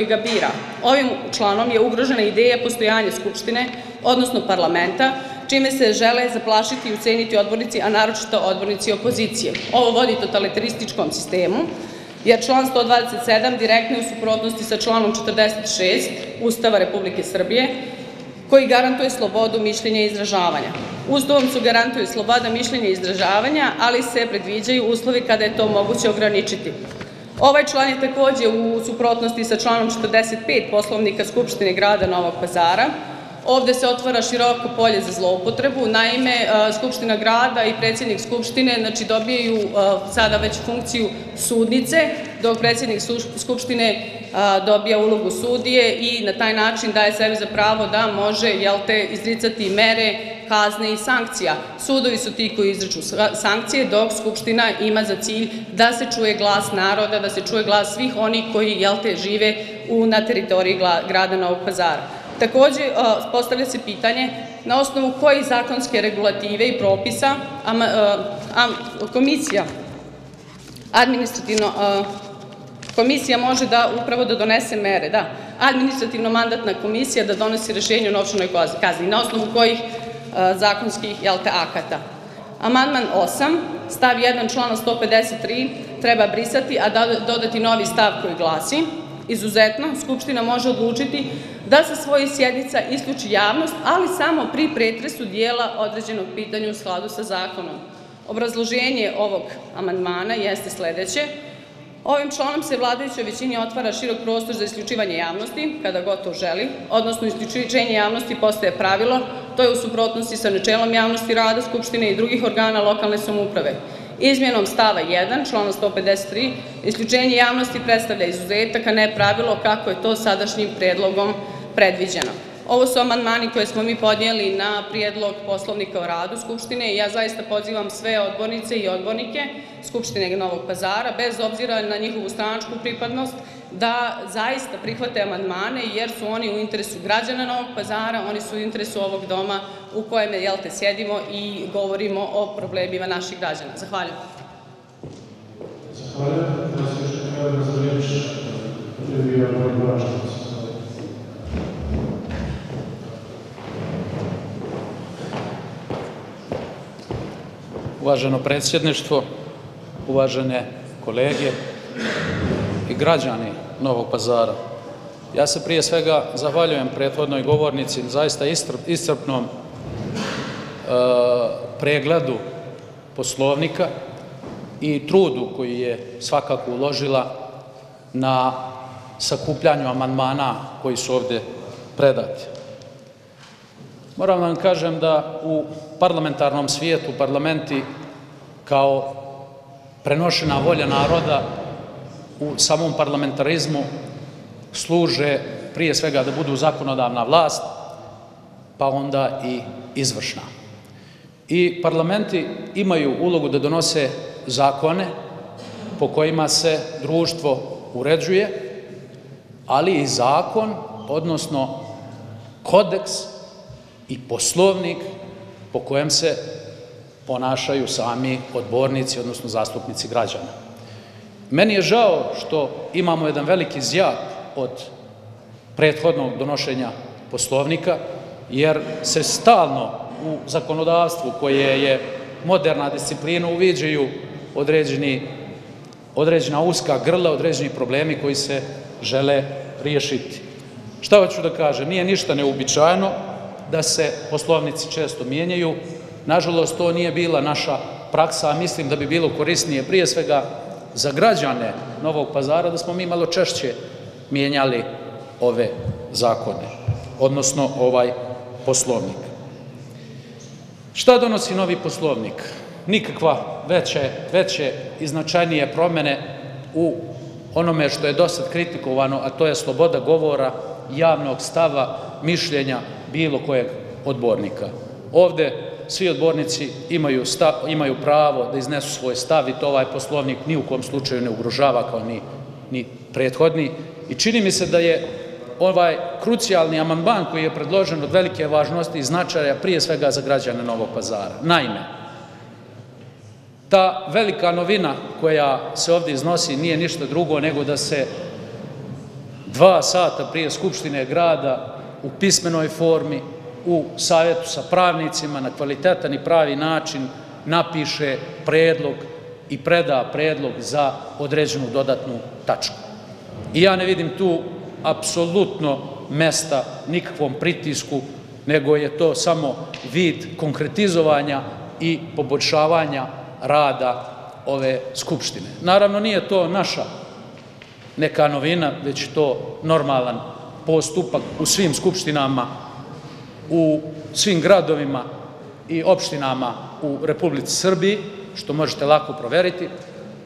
koji ga bira. Ovim članom je ugrožena ideja postojanja Skupštine, odnosno parlamenta, čime se žele zaplašiti i uceniti odbornici, a naročito odbornici opozicije. Ovo vodi totalitarističkom sistemu, jer član 127 direktno je u suprotnosti sa članom 46 Ustava Republike Srbije, koji garantuje slobodu mišljenja i izražavanja. Ustavom su garantuje sloboda mišljenja i izražavanja, ali se predviđaju uslovi kada je to moguće ograničiti. Ovaj član je takođe u suprotnosti sa članom 45 Poslovnika Skupštine grada Novog Pazara. Ovde se otvara široko polje za zloupotrebu. Naime, e, Skupština grada i predsjednik Skupštine znači, dobijaju e, sada već funkciju sudnice, dok predsjednik Skupštine e, dobija ulogu sudije i na taj način daje sebi za pravo da može izricati mere, kazne i sankcija. Sudovi su ti koji izriču sa- sankcije, dok Skupština ima za cilj da se čuje glas naroda, da se čuje glas svih onih koji jel te, žive u, na teritoriji grada Novog Pazara. Takođe, postavlja se pitanje na osnovu kojih zakonske regulative i propisa am- komisija administrativno komisija može da upravo da donese mere, da, administrativno mandatna komisija da donosi rešenje o novčanoj kazni, na osnovu kojih zakonskih jel te, akata. Amandman 8, stav 1 člana 153 treba brisati, a da- dodati novi stav koji glasi Izuzetno, Skupština može odlučiti da sa svojih sjednica isključi javnost, ali samo pri pretresu dijela određenog pitanja u skladu sa zakonom. Obrazloženje ovog amandmana jeste sledeće. Ovim članom se vladajućoj većini otvara širok prostor za isključivanje javnosti, kada god to želi, odnosno isključenje javnosti postaje pravilo, to je u suprotnosti sa načelom javnosti rada Skupštine i drugih organa lokalne samouprave. Izmjenom stava 1, člana 153, isključenje javnosti predstavlja izuzetak, a ne pravilo kako je to sadašnjim predlogom predviđeno. Ovo su amandmani koje smo mi podnijeli na prijedlog poslovnika o radu Skupštine i ja zaista pozivam sve odbornice i odbornike Skupštine Novog pazara, bez obzira na njihovu stranačku pripadnost, da zaista prihvate amandmane jer su oni u interesu građana Novog pazara, oni su u interesu ovog doma u kojem, jel te, sjedimo i govorimo o problemima naših građana. Zahvaljujem. Zahvaljujem. Da se još ne javlja za riječ, je bio moj Blažević. Uvaženo predsjedništvo, uvažene kolege i građani Novog pazara. Ja se prije svega zahvaljujem prethodnoj govornici zaista iscrpnom e, pregledu poslovnika i trudu koji je svakako uložila na sakupljanju amandmana koji su ovde predati. Moram vam kažem da u parlamentarnom svijetu parlamenti kao prenošena volja naroda u samom parlamentarizmu služe prije svega da budu zakonodavna vlast, pa onda i izvršna. I parlamenti imaju ulogu da donose zakone po kojima se društvo uređuje, ali i zakon, odnosno kodeks i poslovnik po kojem se ponašaju sami odbornici, odnosno zastupnici građana. Meni je žao što imamo jedan veliki zjak od prethodnog donošenja poslovnika, jer se stalno u zakonodavstvu koje je moderna disciplina uviđaju određeni, određena uska grla, određeni problemi koji se žele riješiti. Šta hoću da kažem? Nije ništa neuobičajeno da se poslovnici često mijenjaju. Nažalost, to nije bila naša praksa, a mislim da bi bilo korisnije prije svega za građane Novog pazara da smo mi malo češće mijenjali ove zakone, odnosno ovaj poslovnik. Šta donosi novi poslovnik? Nikakva veće, veće i značajnije promene u onome što je dosad kritikovano, a to je sloboda govora, javnog stava, mišljenja bilo kojeg odbornika. Ovde svi odbornici imaju, imaju pravo da iznesu svoj stav i to ovaj poslovnik ni u kom slučaju ne ugrožava kao ni, ni prethodni. I čini mi se da je ovaj krucijalni amandman koji je predložen od velike važnosti i značaja prije svega za građane Novog pazara. Naime, ta velika novina koja se ovde iznosi nije ništa drugo nego da se dva sata prije Skupštine grada u pismenoj formi, u savjetu sa pravnicima na kvalitetan i pravi način napiše predlog i preda predlog za određenu dodatnu tačku. I ja ne vidim tu apsolutno mesta nikakvom pritisku, nego je to samo vid konkretizovanja i poboljšavanja rada ove Skupštine. Naravno, nije to naša neka novina, već to normalan postupak u svim skupštinama, u svim gradovima i opštinama u Republici Srbiji, što možete lako proveriti,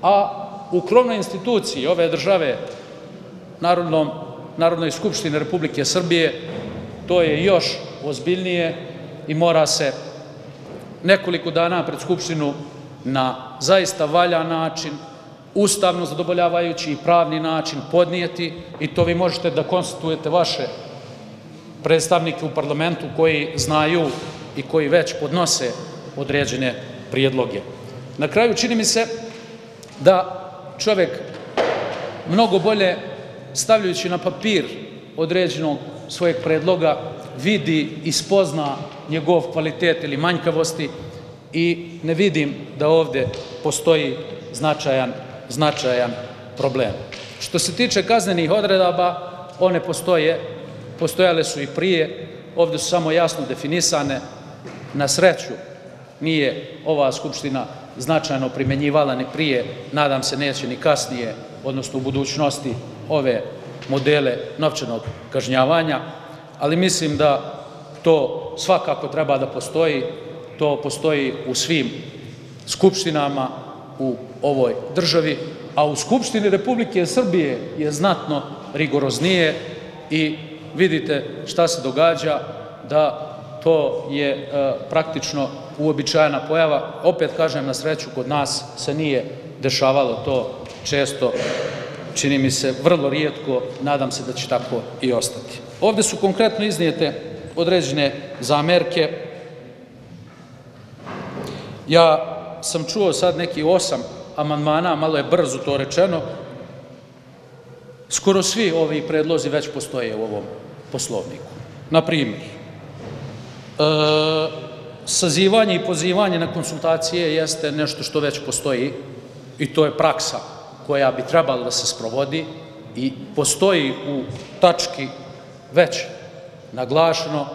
a u krovnoj instituciji ove države, Narodnoj skupštini Republike Srbije, to je još ozbiljnije i mora se nekoliko dana pred Skupštinu na zaista valjan način, ustavno zadovoljavajući i pravni način podnijeti i to vi možete da konstatujete vaše predstavnike u parlamentu koji znaju i koji već podnose određene prijedloge. Na kraju čini mi se da čovek mnogo bolje stavljajući na papir određenog svojeg predloga vidi i spozna njegov kvalitet ili manjkavosti i ne vidim da ovde postoji značajan, značajan problem. Što se tiče kaznenih odredaba, one postoje, postojale su i prije, ovde su samo jasno definisane. Na sreću nije ova Skupština značajno primenjivala ni prije, nadam se neće ni kasnije, odnosno u budućnosti, ove modele novčanog kažnjavanja, ali mislim da to svakako treba da postoji, to postoji u svim skupštinama u ovoj državi, a u Skupštini Republike Srbije je znatno rigoroznije i vidite šta se događa, da to je e, praktično uobičajena pojava. Opet kažem, na sreću kod nas se nije dešavalo to često, čini mi se vrlo rijetko, nadam se da će tako i ostati. Ovde su konkretno iznijete određene zamerke. Ja sam čuo sad neki osam amandmana, malo je brzo to rečeno, skoro svi ovi predlozi već postoje u ovom poslovniku. Na primjer, e, sazivanje i pozivanje na konsultacije jeste nešto što već postoji i to je praksa koja bi trebala da se sprovodi i postoji u tački već naglašeno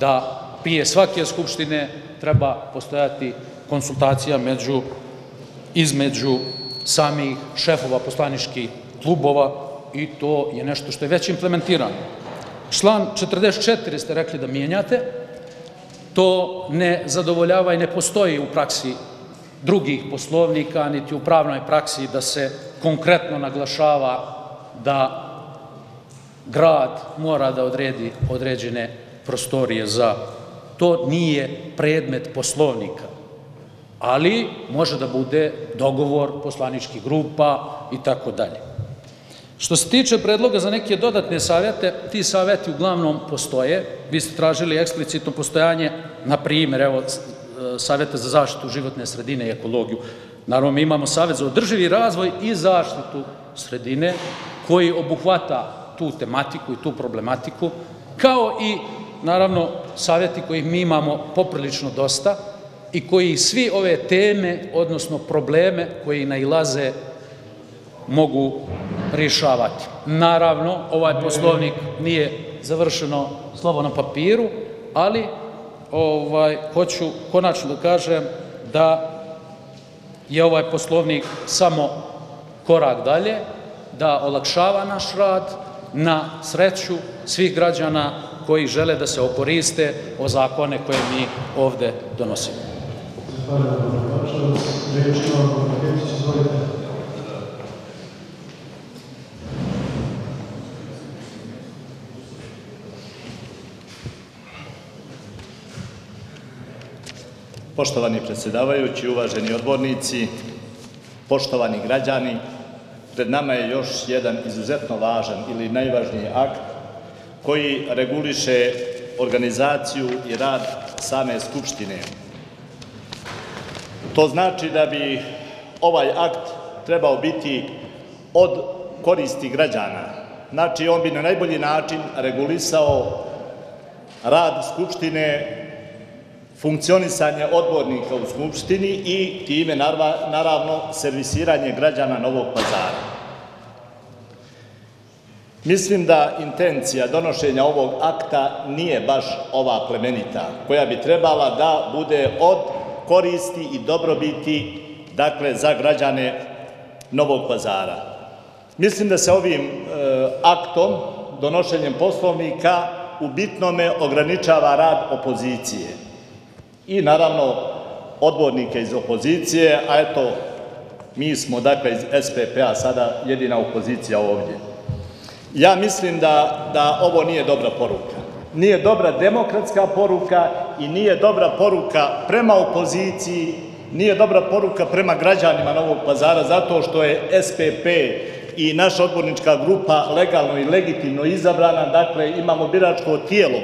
da prije svake skupštine treba postojati konsultacija među, između samih šefova poslaničkih klubova i to je nešto što je već implementirano. Član 44 ste rekli da mijenjate, to ne zadovoljava i ne postoji u praksi drugih poslovnika, niti u pravnoj praksi da se konkretno naglašava da grad mora da odredi određene prostorije za to nije predmet poslovnika ali može da bude dogovor poslaničkih grupa i tako dalje. Što se tiče predloga za neke dodatne savjete, ti savjeti uglavnom postoje. Vi ste tražili eksplicitno postojanje, na primjer, evo, savjeta za zaštitu životne sredine i ekologiju. Naravno, mi imamo savjet za održivi razvoj i zaštitu sredine, koji obuhvata tu tematiku i tu problematiku, kao i, naravno, savjeti kojih mi imamo poprilično dosta, i koji svi ove teme, odnosno probleme koji nailaze, mogu rješavati. Naravno, ovaj poslovnik nije završeno slovo na papiru, ali ovaj hoću konačno da kažem da je ovaj poslovnik samo korak dalje, da olakšava naš rad na sreću svih građana koji žele da se okoriste o zakone koje mi ovde donosimo. Poštovani predsedavajući, uvaženi odbornici, poštovani građani, pred nama je još jedan izuzetno važan ili najvažniji akt koji reguliše organizaciju i rad same Skupštine To znači da bi ovaj akt trebao biti od koristi građana. Znači, on bi na najbolji način regulisao rad Skupštine, funkcionisanje odbornika u Skupštini i time, naravno, servisiranje građana Novog pazara. Mislim da intencija donošenja ovog akta nije baš ova plemenita, koja bi trebala da bude od koristi i dobrobiti dakle za građane Novog pazara. Mislim da se ovim e, aktom, donošenjem poslovnika, u bitnome ograničava rad opozicije i naravno odbornike iz opozicije, a eto, mi smo dakle iz SPP-a sada jedina opozicija ovdje. Ja mislim da, da ovo nije dobra poruka nije dobra demokratska poruka i nije dobra poruka prema opoziciji, nije dobra poruka prema građanima Novog pazara zato što je SPP i naša odbornička grupa legalno i legitimno izabrana, dakle imamo biračko tijelo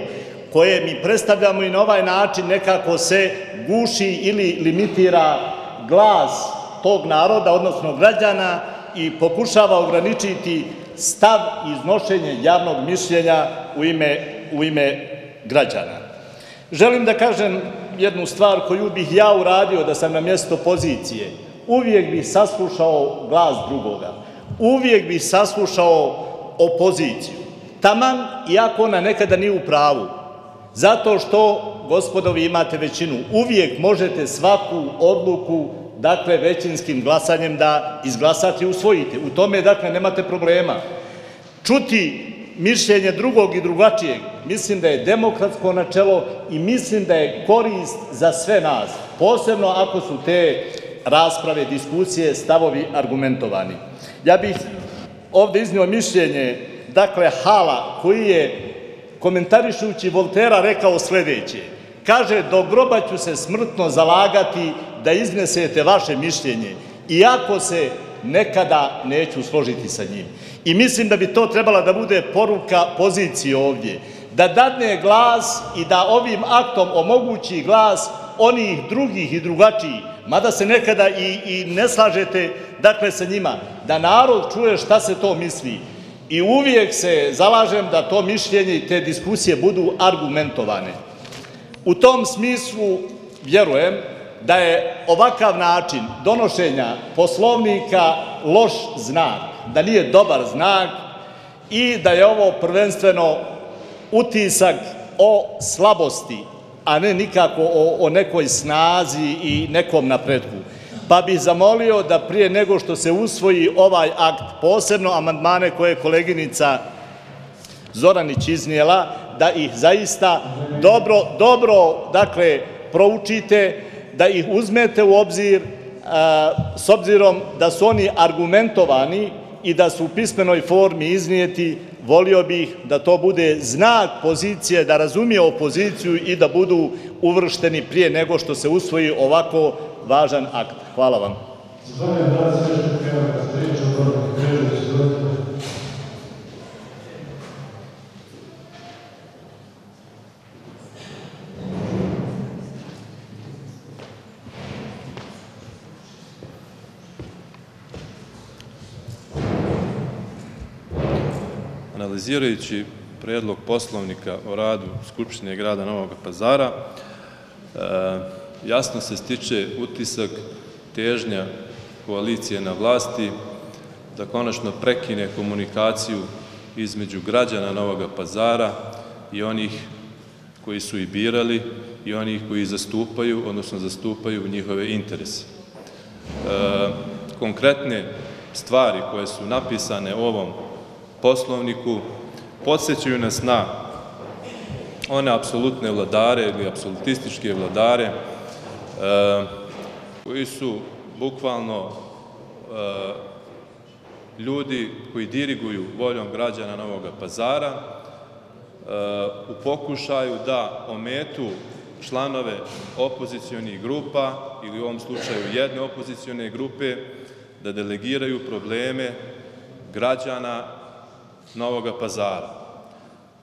koje mi predstavljamo i na ovaj način nekako se guši ili limitira glas tog naroda, odnosno građana i pokušava ograničiti stav i iznošenje javnog mišljenja u ime u ime građana. Želim da kažem jednu stvar koju bih ja uradio da sam na mjesto pozicije. Uvijek bih saslušao glas drugoga. Uvijek bih saslušao opoziciju. Taman, iako ona nekada nije u pravu. Zato što, gospodo, vi imate većinu. Uvijek možete svaku odluku, dakle, većinskim glasanjem da izglasate i usvojite. U tome, dakle, nemate problema. Čuti mišljenje drugog i drugačijeg, mislim da je demokratsko načelo i mislim da je korist za sve nas, posebno ako su te rasprave, diskusije, stavovi argumentovani. Ja bih ovde iznio mišljenje, dakle, Hala, koji je komentarišući Voltera rekao sledeće. Kaže, do groba ću se smrtno zalagati da iznesete vaše mišljenje, iako se nekada neću složiti sa njim. I mislim da bi to trebala da bude poruka pozicije ovdje, da dadne glas i da ovim aktom omogući glas onih drugih i drugačijih, mada se nekada i, i ne slažete dakle sa njima, da narod čuje šta se to misli. I uvijek se zalažem da to mišljenje i te diskusije budu argumentovane. U tom smislu vjerujem da je ovakav način donošenja poslovnika loš znak, da nije dobar znak i da je ovo prvenstveno utisak o slabosti, a ne nikako o, o nekoj snazi i nekom napretku. Pa bih zamolio da prije nego što se usvoji ovaj akt, posebno amandmane koje je koleginica Zoranić iznijela, da ih zaista dobro, dobro dakle, proučite, da ih uzmete u obzir, s obzirom da su oni argumentovani i da su u pismenoj formi iznijeti, volio bih da to bude znak pozicije, da razumije opoziciju i da budu uvršteni prije nego što se usvoji ovako važan akt. Hvala vam. Analizirajući predlog poslovnika o radu Skupštine grada Novog Pazara, e, jasno se stiče utisak težnja koalicije na vlasti da konačno prekine komunikaciju između građana Novog Pazara i onih koji su i birali i onih koji zastupaju, odnosno zastupaju njihove interese. E, konkretne stvari koje su napisane ovom poslovniku podsjećaju nas na one apsolutne vladare ili apsolutističke vladare e, koji su bukvalno e, ljudi koji diriguju voljom građana Novog pazara e, u pokušaju da ometu članove opozicijonih grupa ili u ovom slučaju jedne opozicijone grupe da delegiraju probleme građana Novog pazara.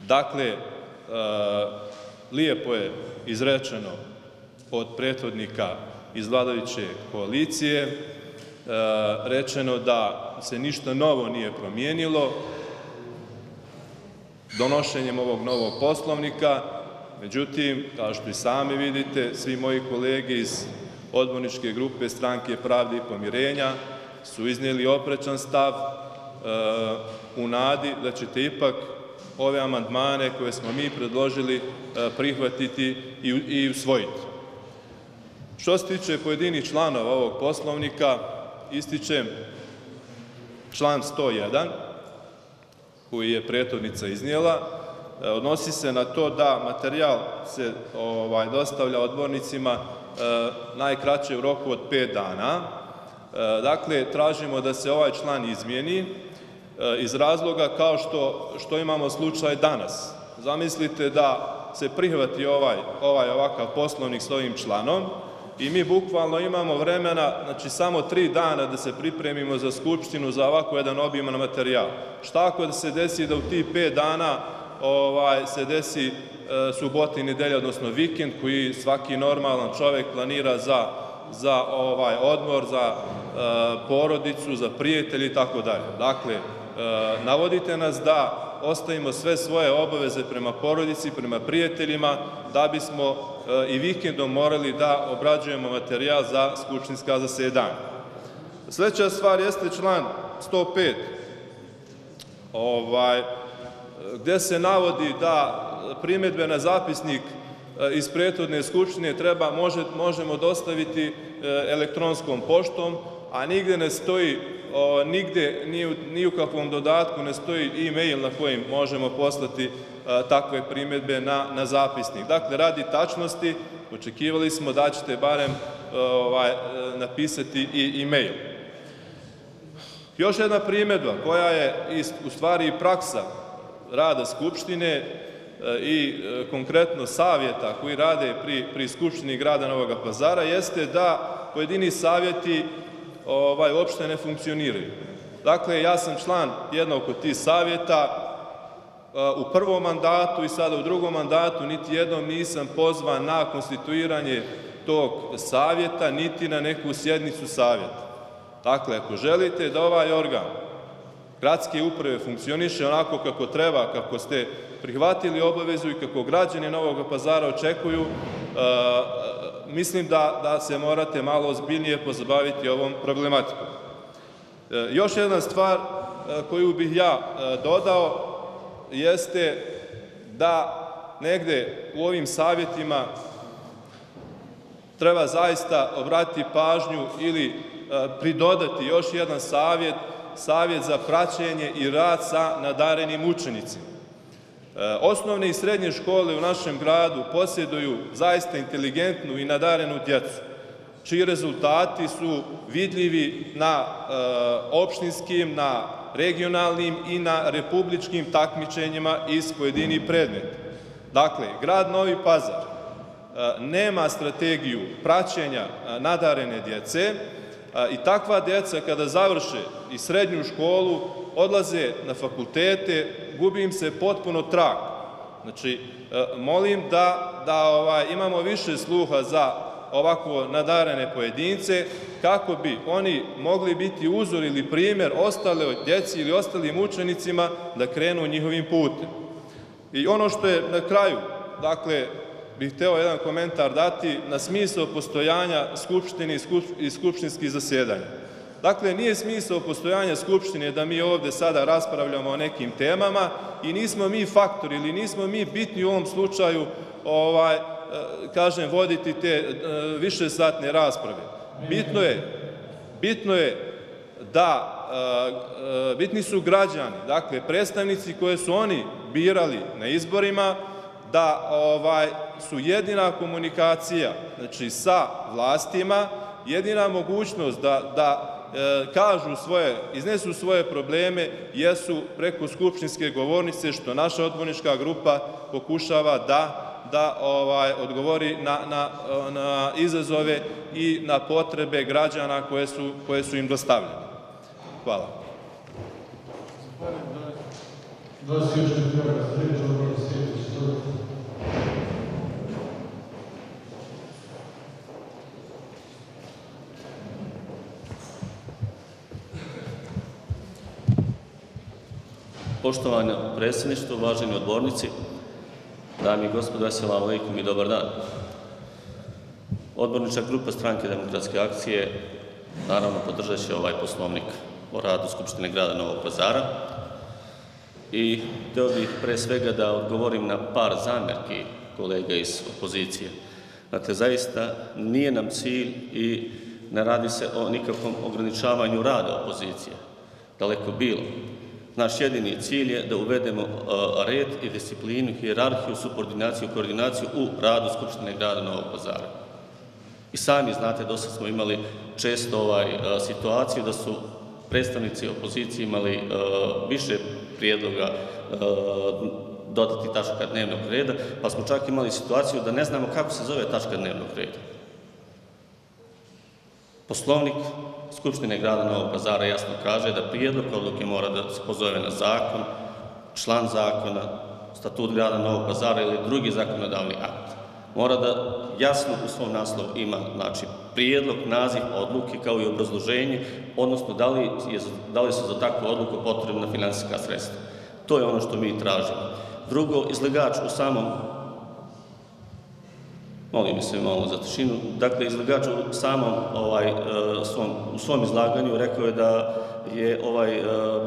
Dakle, e, lijepo je izrečeno od prethodnika iz vladajuće koalicije, e, rečeno da se ništa novo nije promijenilo donošenjem ovog novog poslovnika, međutim, kao što i sami vidite, svi moji kolege iz odborničke grupe stranke Pravde i pomirenja su iznijeli oprečan stav u nadi da ćete ipak ove amandmane koje smo mi predložili e, prihvatiti i usvojiti. Što se tiče pojedinih članova ovog poslovnika, ističem član 101, koji je prethodnica iznijela, e, odnosi se na to da materijal se ovaj, dostavlja odbornicima e, najkraće u roku od 5 dana. Dakle, tražimo da se ovaj član izmijeni, iz razloga kao što, što imamo slučaj danas. Zamislite da se prihvati ovaj, ovaj ovakav poslovnik s ovim članom i mi bukvalno imamo vremena, znači samo tri dana da se pripremimo za skupštinu za ovako jedan obiman materijal. Šta ako da se desi da u tih pet dana ovaj, se desi e, subota i nedelja, odnosno vikend, koji svaki normalan čovek planira za, za ovaj odmor, za e, porodicu, za prijatelji i tako dalje. Dakle, E, navodite nas da ostavimo sve svoje obaveze prema porodici, prema prijateljima, da bismo e, i vikendom morali da obrađujemo materijal za skupštinska zasedanja. Sledeća stvar jeste član 105, ovaj, gde se navodi da primetbe na zapisnik e, iz prethodne skupštine treba, može, možemo dostaviti elektronskom poštom, a nigde ne stoji o, nigde, ni u, ni u kakvom dodatku ne stoji e-mail na kojim možemo poslati a, takve primetbe na, na zapisnik. Dakle, radi tačnosti, očekivali smo da ćete barem ovaj, napisati i e-mail. Još jedna primetba koja je u stvari praksa rada Skupštine i e, konkretno savjeta koji rade pri, pri Skupštini grada Novog Pazara jeste da pojedini savjeti ovaj, uopšte ne funkcioniraju. Dakle, ja sam član jednog od tih savjeta, u prvom mandatu i sada u drugom mandatu niti jednom nisam pozvan na konstituiranje tog savjeta, niti na neku sjednicu savjeta. Dakle, ako želite da ovaj organ gradske uprave funkcioniše onako kako treba, kako ste prihvatili obavezu i kako građani Novog pazara očekuju, e, mislim da, da se morate malo ozbiljnije pozabaviti ovom problematikom. E, još jedna stvar e, koju bih ja dodao jeste da negde u ovim savjetima treba zaista obratiti pažnju ili pridodati još jedan savjet, savjet za praćenje i rad sa nadarenim učenicima. Osnovne i srednje škole u našem gradu posjeduju zaista inteligentnu i nadarenu djecu, čiji rezultati su vidljivi na opštinskim, na regionalnim i na republičkim takmičenjima iz pojedinih predmeta. Dakle, grad Novi Pazar nema strategiju praćenja nadarene djece i takva djeca kada završe i srednju školu odlaze na fakultete, gubi im se potpuno trak. Znači, molim da, da ovaj, imamo više sluha za ovako nadarene pojedince, kako bi oni mogli biti uzor ili primjer ostale djeci ili ostalim učenicima da krenu njihovim putem. I ono što je na kraju, dakle, bih hteo jedan komentar dati na smisao postojanja Skupštine i skupštinskih zasjedanja. Dakle, nije smisao postojanja Skupštine da mi ovde sada raspravljamo o nekim temama i nismo mi faktori ili nismo mi bitni u ovom slučaju ovaj, kažem, voditi te višesatne rasprave. Bitno je, bitno je da bitni su građani, dakle, predstavnici koje su oni birali na izborima, da ovaj su jedina komunikacija znači sa vlastima, jedina mogućnost da, da kažu svoje, iznesu svoje probleme jesu preko skupštinske govornice što naša odbornička grupa pokušava da da ovaj odgovori na, na, na izazove i na potrebe građana koje su, koje su im dostavljene. Hvala. Poštovano predsjedništvo, važeni odbornici, dami i gospodo, assalamu alaikum i dobar dan. Odbornička grupa stranke demokratske akcije naravno podržat će ovaj poslovnik o radu Skupštine grada Novog pazara i htio bih pre svega da odgovorim na par zamerki kolega iz opozicije. Dakle, zaista nije nam cilj i ne radi se o nikakvom ograničavanju rada opozicije. Daleko bilo. Naš jedini cilj je da uvedemo red i disciplinu, hijerarhiju, subordinaciju, koordinaciju u radu Skupštine grada Novog pazara. I sami znate, do sad smo imali često ovaj, situaciju da su predstavnici opozicije imali više prijedloga dodati tačka dnevnog reda, pa smo čak imali situaciju da ne znamo kako se zove tačka dnevnog reda. Poslovnik Skupštine grada Novog pazara jasno kaže da prijedlog odluke mora da se pozove na zakon, član zakona, statut grada Novog pazara ili drugi zakonodavni akt. Mora da jasno u svom naslovu ima znači, prijedlog, naziv odluke kao i obrazloženje, odnosno da li, je, da li su za takvu odluku potrebna finansijska sredstva. To je ono što mi tražimo. Drugo, izlegač u samom molim se malo za tišinu. Dakle, izlegač u samom ovaj, svom, u svom izlaganju rekao je da je ovaj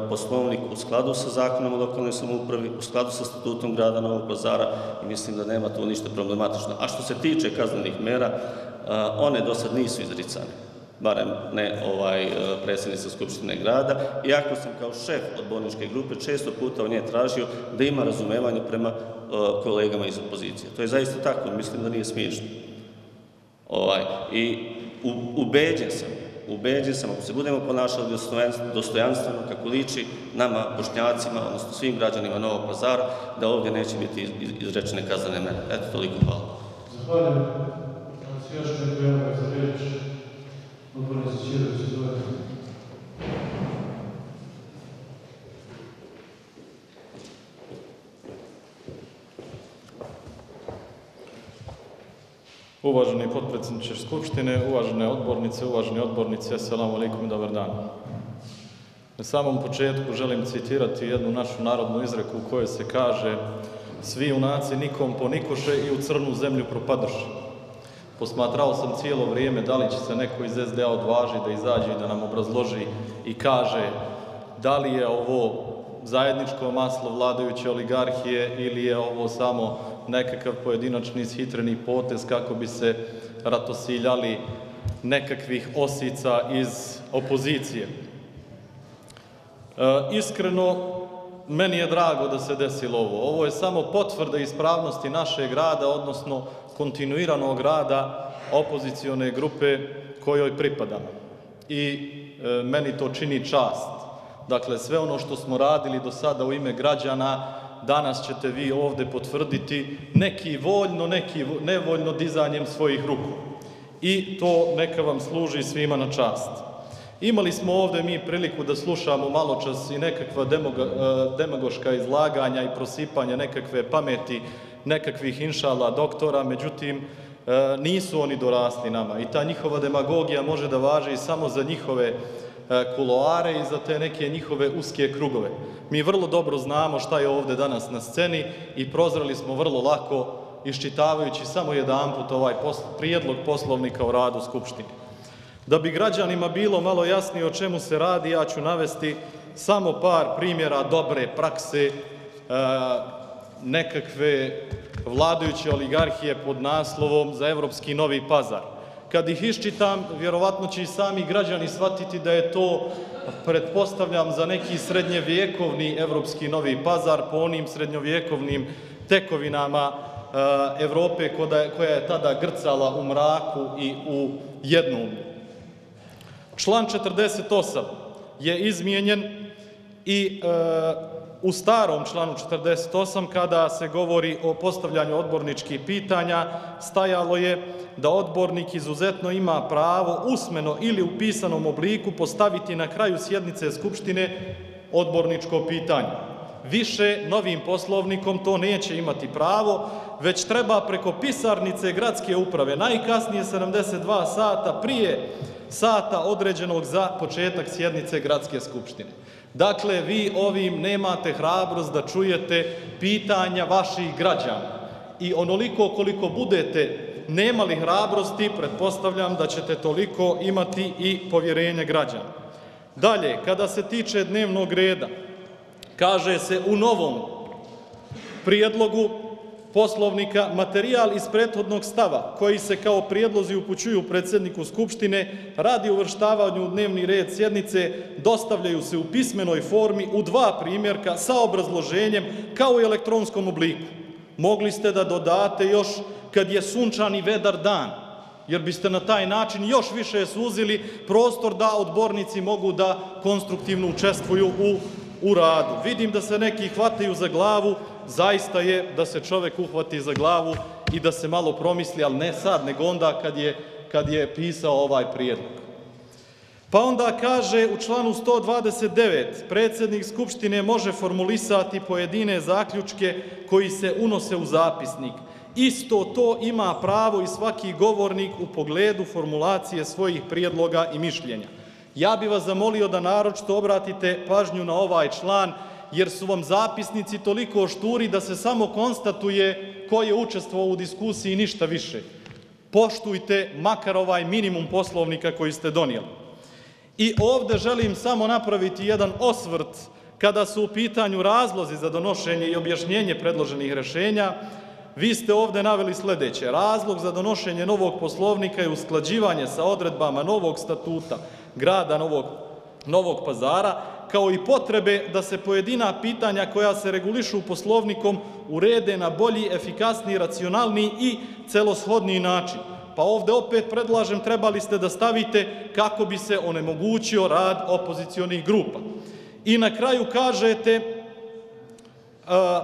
poslovnik u skladu sa zakonom o lokalnoj samoupravi, u skladu sa statutom grada Novog pazara i mislim da nema tu ništa problematično. A što se tiče kaznenih mera, one do sad nisu izricane barem ne ovaj predsjednica Skupštine grada, iako sam kao šef odborničke grupe često puta od nje tražio da ima razumevanje prema kolegama iz opozicije. To je zaista tako, mislim da nije smiješno. Ovaj, I ubeđen sam ubeđen sam, ako se budemo ponašali dostojanstveno, kako liči nama, bošnjacima, odnosno svim građanima Novog pazara, da ovdje neće biti iz- iz- izrečene kaznene mere. Eto, toliko hvala. Zahvaljujem. Još neko javlja za reč, odbornik Ćirović, izvolite. Uvaženi potpredsjedniče Skupštine, uvažene odbornice, uvaženi odbornici, assalamu alaikum i dobar dan. Na samom početku želim citirati jednu našu narodnu izreku u kojoj se kaže svi junaci nikom ponikoše i u crnu zemlju propadoše. Posmatrao sam cijelo vrijeme da li će se neko iz SDA odvaži da izađe i da nam obrazloži i kaže da li je ovo zajedničko maslo vladajuće oligarhije ili je ovo samo nekakav pojedinačni ishitreni potez kako bi se ratosiljali nekakvih osica iz opozicije. E, iskreno, meni je drago da se desilo ovo. Ovo je samo potvrda ispravnosti našeg rada, odnosno kontinuiranog rada opozicione grupe kojoj pripadam. I e, meni to čini čast. Dakle, sve ono što smo radili do sada u ime građana, danas ćete vi ovde potvrditi neki voljno, neki vo- nevoljno dizanjem svojih ruku. I to neka vam služi svima na čast. Imali smo ovde mi priliku da slušamo malo čas i nekakva e, demagoška izlaganja i prosipanje nekakve pameti nekakvih inšala doktora, međutim, e, nisu oni dorasli nama i ta njihova demagogija može da važi samo za njihove kuloare i za te neke njihove uske krugove. Mi vrlo dobro znamo šta je ovde danas na sceni i prozreli smo vrlo lako iščitavajući samo jedanput ovaj posl prijedlog poslovnika o radu Skupštine. Da bi građanima bilo malo jasnije o čemu se radi, ja ću navesti samo par primjera dobre prakse e, nekakve vladajuće oligarhije pod naslovom za Evropski novi pazar. Kad ih iščitam, vjerovatno će i sami građani shvatiti da je to, pretpostavljam, za neki srednjevjekovni Evropski novi pazar po onim srednjovjekovnim tekovinama e, Evrope koja je, tada grcala u mraku i u jednom. Član 48 je izmijenjen i e, u starom članu 48 kada se govori o postavljanju odborničkih pitanja stajalo je da odbornik izuzetno ima pravo usmeno ili u pisanom obliku postaviti na kraju sjednice Skupštine odborničko pitanje. Više novim poslovnikom to neće imati pravo, već treba preko pisarnice gradske uprave najkasnije 72 sata prije sata određenog za početak sjednice gradske skupštine. Dakle, vi ovim nemate hrabrost da čujete pitanja vaših građana. I onoliko koliko budete nemali hrabrosti, pretpostavljam da ćete toliko imati i povjerenje građana. Dalje, kada se tiče dnevnog reda, kaže se u novom prijedlogu poslovnika materijal iz prethodnog stava koji se kao prijedlozi upućuju predsjedniku Skupštine radi uvrštavanju u dnevni red sjednice dostavljaju se u pismenoj formi u dva primjerka sa obrazloženjem kao i elektronskom obliku. Mogli ste da dodate još kad je sunčan i vedar dan, jer biste na taj način još više suzili prostor da odbornici mogu da konstruktivno učestvuju u, u radu. Vidim da se neki hvataju za glavu, zaista je da se čovek uhvati za glavu i da se malo promisli, ali ne sad, nego onda kad je, kad je pisao ovaj prijedlog. Pa onda kaže u članu 129 predsjednik Skupštine može formulisati pojedine zaključke koji se unose u zapisnik. Isto to ima pravo i svaki govornik u pogledu formulacije svojih prijedloga i mišljenja. Ja bi vas zamolio da naročito obratite pažnju na ovaj član, jer su vam zapisnici toliko šturi da se samo konstatuje ko je učestvovao u diskusiji i ništa više. Poštujte makar ovaj minimum poslovnika koji ste donijeli. I ovde želim samo napraviti jedan osvrt kada su u pitanju razlozi za donošenje i objašnjenje predloženih rešenja. Vi ste ovde naveli sledeće. Razlog za donošenje novog poslovnika je usklađivanje sa odredbama novog statuta grada Novog, Novog pazara, kao i potrebe da se pojedina pitanja koja se regulišu poslovnikom urede na bolji, efikasniji, racionalniji i celoshodniji način. Pa ovde opet predlažem, trebali ste da stavite kako bi se onemogućio rad opozicionih grupa. I na kraju kažete, e,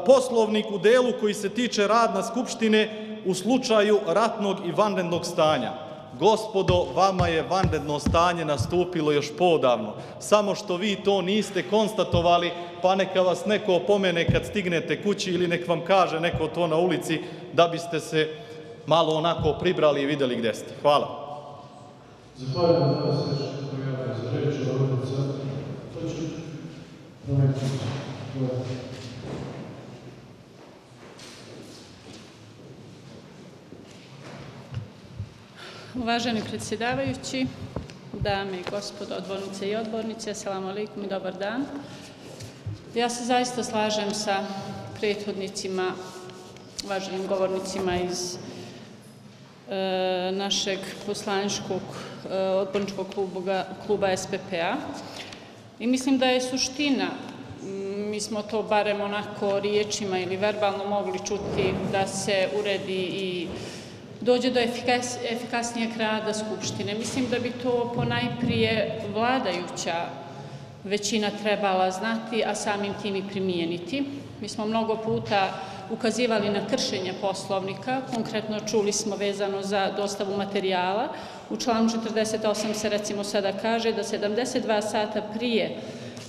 poslovnik u delu koji se tiče radna skupštine u slučaju ratnog i vanrednog stanja. Gospodo, vama je vanredno stanje nastupilo još podavno. Samo što vi to niste konstatovali, pa neka vas neko opomene kad stignete kući ili nek vam kaže neko to na ulici da biste se malo onako pribrali i videli gde ste. Hvala. Zahvaljujem da vas još za reč, odbornica Točić. Prometnić. Uvaženi predsjedavajući, dame i gospodo odbornice i odbornice, assalamu alaikum i dobar dan. Ja se zaista slažem sa prethodnicima, uvaženim govornicima iz e, našeg poslaničkog e, odborničkog kluba, kluba SPP-a i mislim da je suština mi smo to barem onako riječima ili verbalno mogli čuti da se uredi i dođe do efikas, efikasnijeg rada Skupštine. Mislim da bi to ponajprije vladajuća većina trebala znati, a samim tim i primijeniti. Mi smo mnogo puta ukazivali na kršenje poslovnika, konkretno čuli smo vezano za dostavu materijala. U članu 48 se recimo sada kaže da 72 sata prije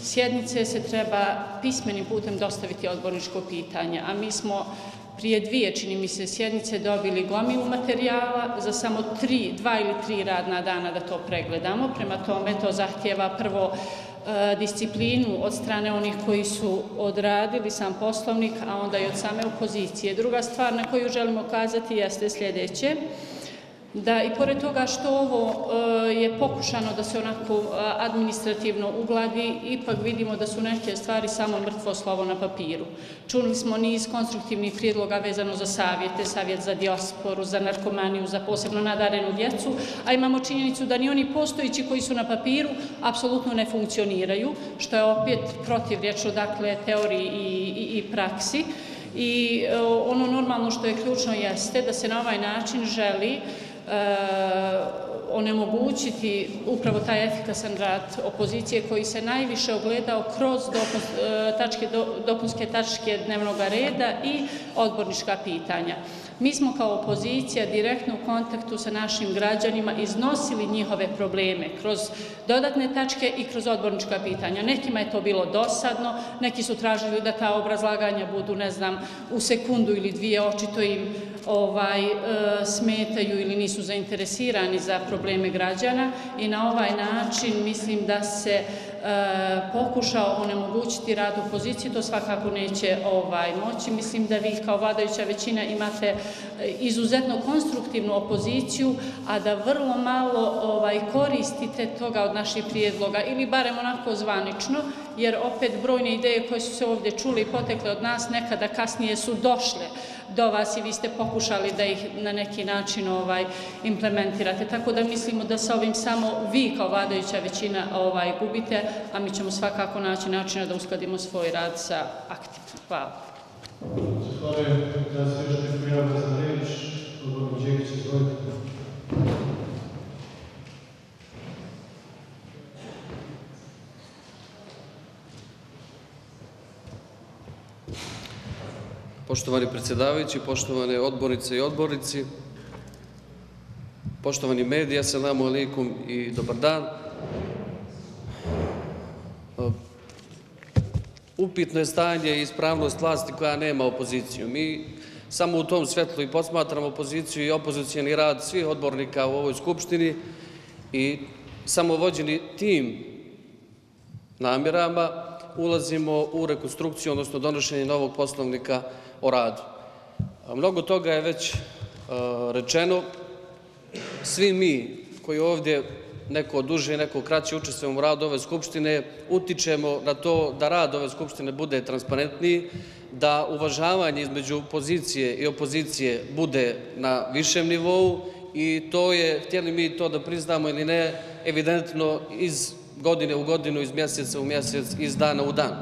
sjednice se treba pismenim putem dostaviti odborničko pitanje, a mi smo prije dvije, čini mi se, sjednice dobili gomilu materijala za samo tri, dva ili tri radna dana da to pregledamo. Prema tome to zahtjeva prvo e, disciplinu od strane onih koji su odradili sam poslovnik, a onda i od same opozicije. Druga stvar na koju želimo kazati jeste sljedeće da i pored toga što ovo e, je pokušano da se onako e, administrativno ugladi, ipak vidimo da su neke stvari samo mrtvo slovo na papiru. Čuli smo niz konstruktivnih prijedloga vezano za savjete, savjet za diosporu, za narkomaniju, za posebno nadarenu djecu, a imamo činjenicu da ni oni postojići koji su na papiru apsolutno ne funkcioniraju, što je opet protivrječno, dakle, teoriji i, i, i praksi. I e, ono normalno što je ključno jeste da se na ovaj način želi onemogućiti upravo taj efikasan rad opozicije koji se najviše ogledao kroz e, tačke, dopunske tačke dnevnog reda i odbornička pitanja. Mi smo kao opozicija direktno u kontaktu sa našim građanima iznosili njihove probleme kroz dodatne tačke i kroz odbornička pitanja. Nekima je to bilo dosadno, neki su tražili da ta obrazlaganja budu, ne znam, u sekundu ili dvije, očito im ovaj, e, smetaju ili nisu zainteresirani za probleme građana i na ovaj način mislim da se pokušao onemogućiti rad opozicije, to svakako neće ovaj, moći. Mislim da vi kao vladajuća većina imate e, izuzetno konstruktivnu opoziciju, a da vrlo malo ovaj, koristite toga od naših prijedloga ili barem onako zvanično, jer opet brojne ideje koje su se ovdje čuli i potekle od nas nekada kasnije su došle do vas i vi ste pokušali da ih na neki način ovaj implementirate. Tako da mislimo da sa ovim samo vi kao vladajuća većina ovaj gubite, a mi ćemo svakako naći načina da uskladimo svoj rad sa aktivno. Hvala. Još neko javlja za reč, odbornik Đekić, izvolite. Poštovani predsjedavajući, poštovane odbornice i odbornici, poštovani mediji, assalamu alaikum i dobar dan. Upitno je stanje i ispravnost vlasti koja nema opoziciju. Mi samo u tom svetlu i posmatramo opoziciju i opozicijani rad svih odbornika u ovoj Skupštini i samo vođeni tim namjerama ulazimo u rekonstrukciju, odnosno donošenje novog poslovnika o radu. Mnogo toga je već rečeno. Svi mi koji ovdje neko duže, neko kraće učestvujemo u radu ove Skupštine, utičemo na to da rad ove Skupštine bude transparentniji, da uvažavanje između pozicije i opozicije bude na višem nivou i to je, htjeli mi to da priznamo ili ne, evidentno iz godine u godinu, iz mjeseca u mjesec, iz dana u dan.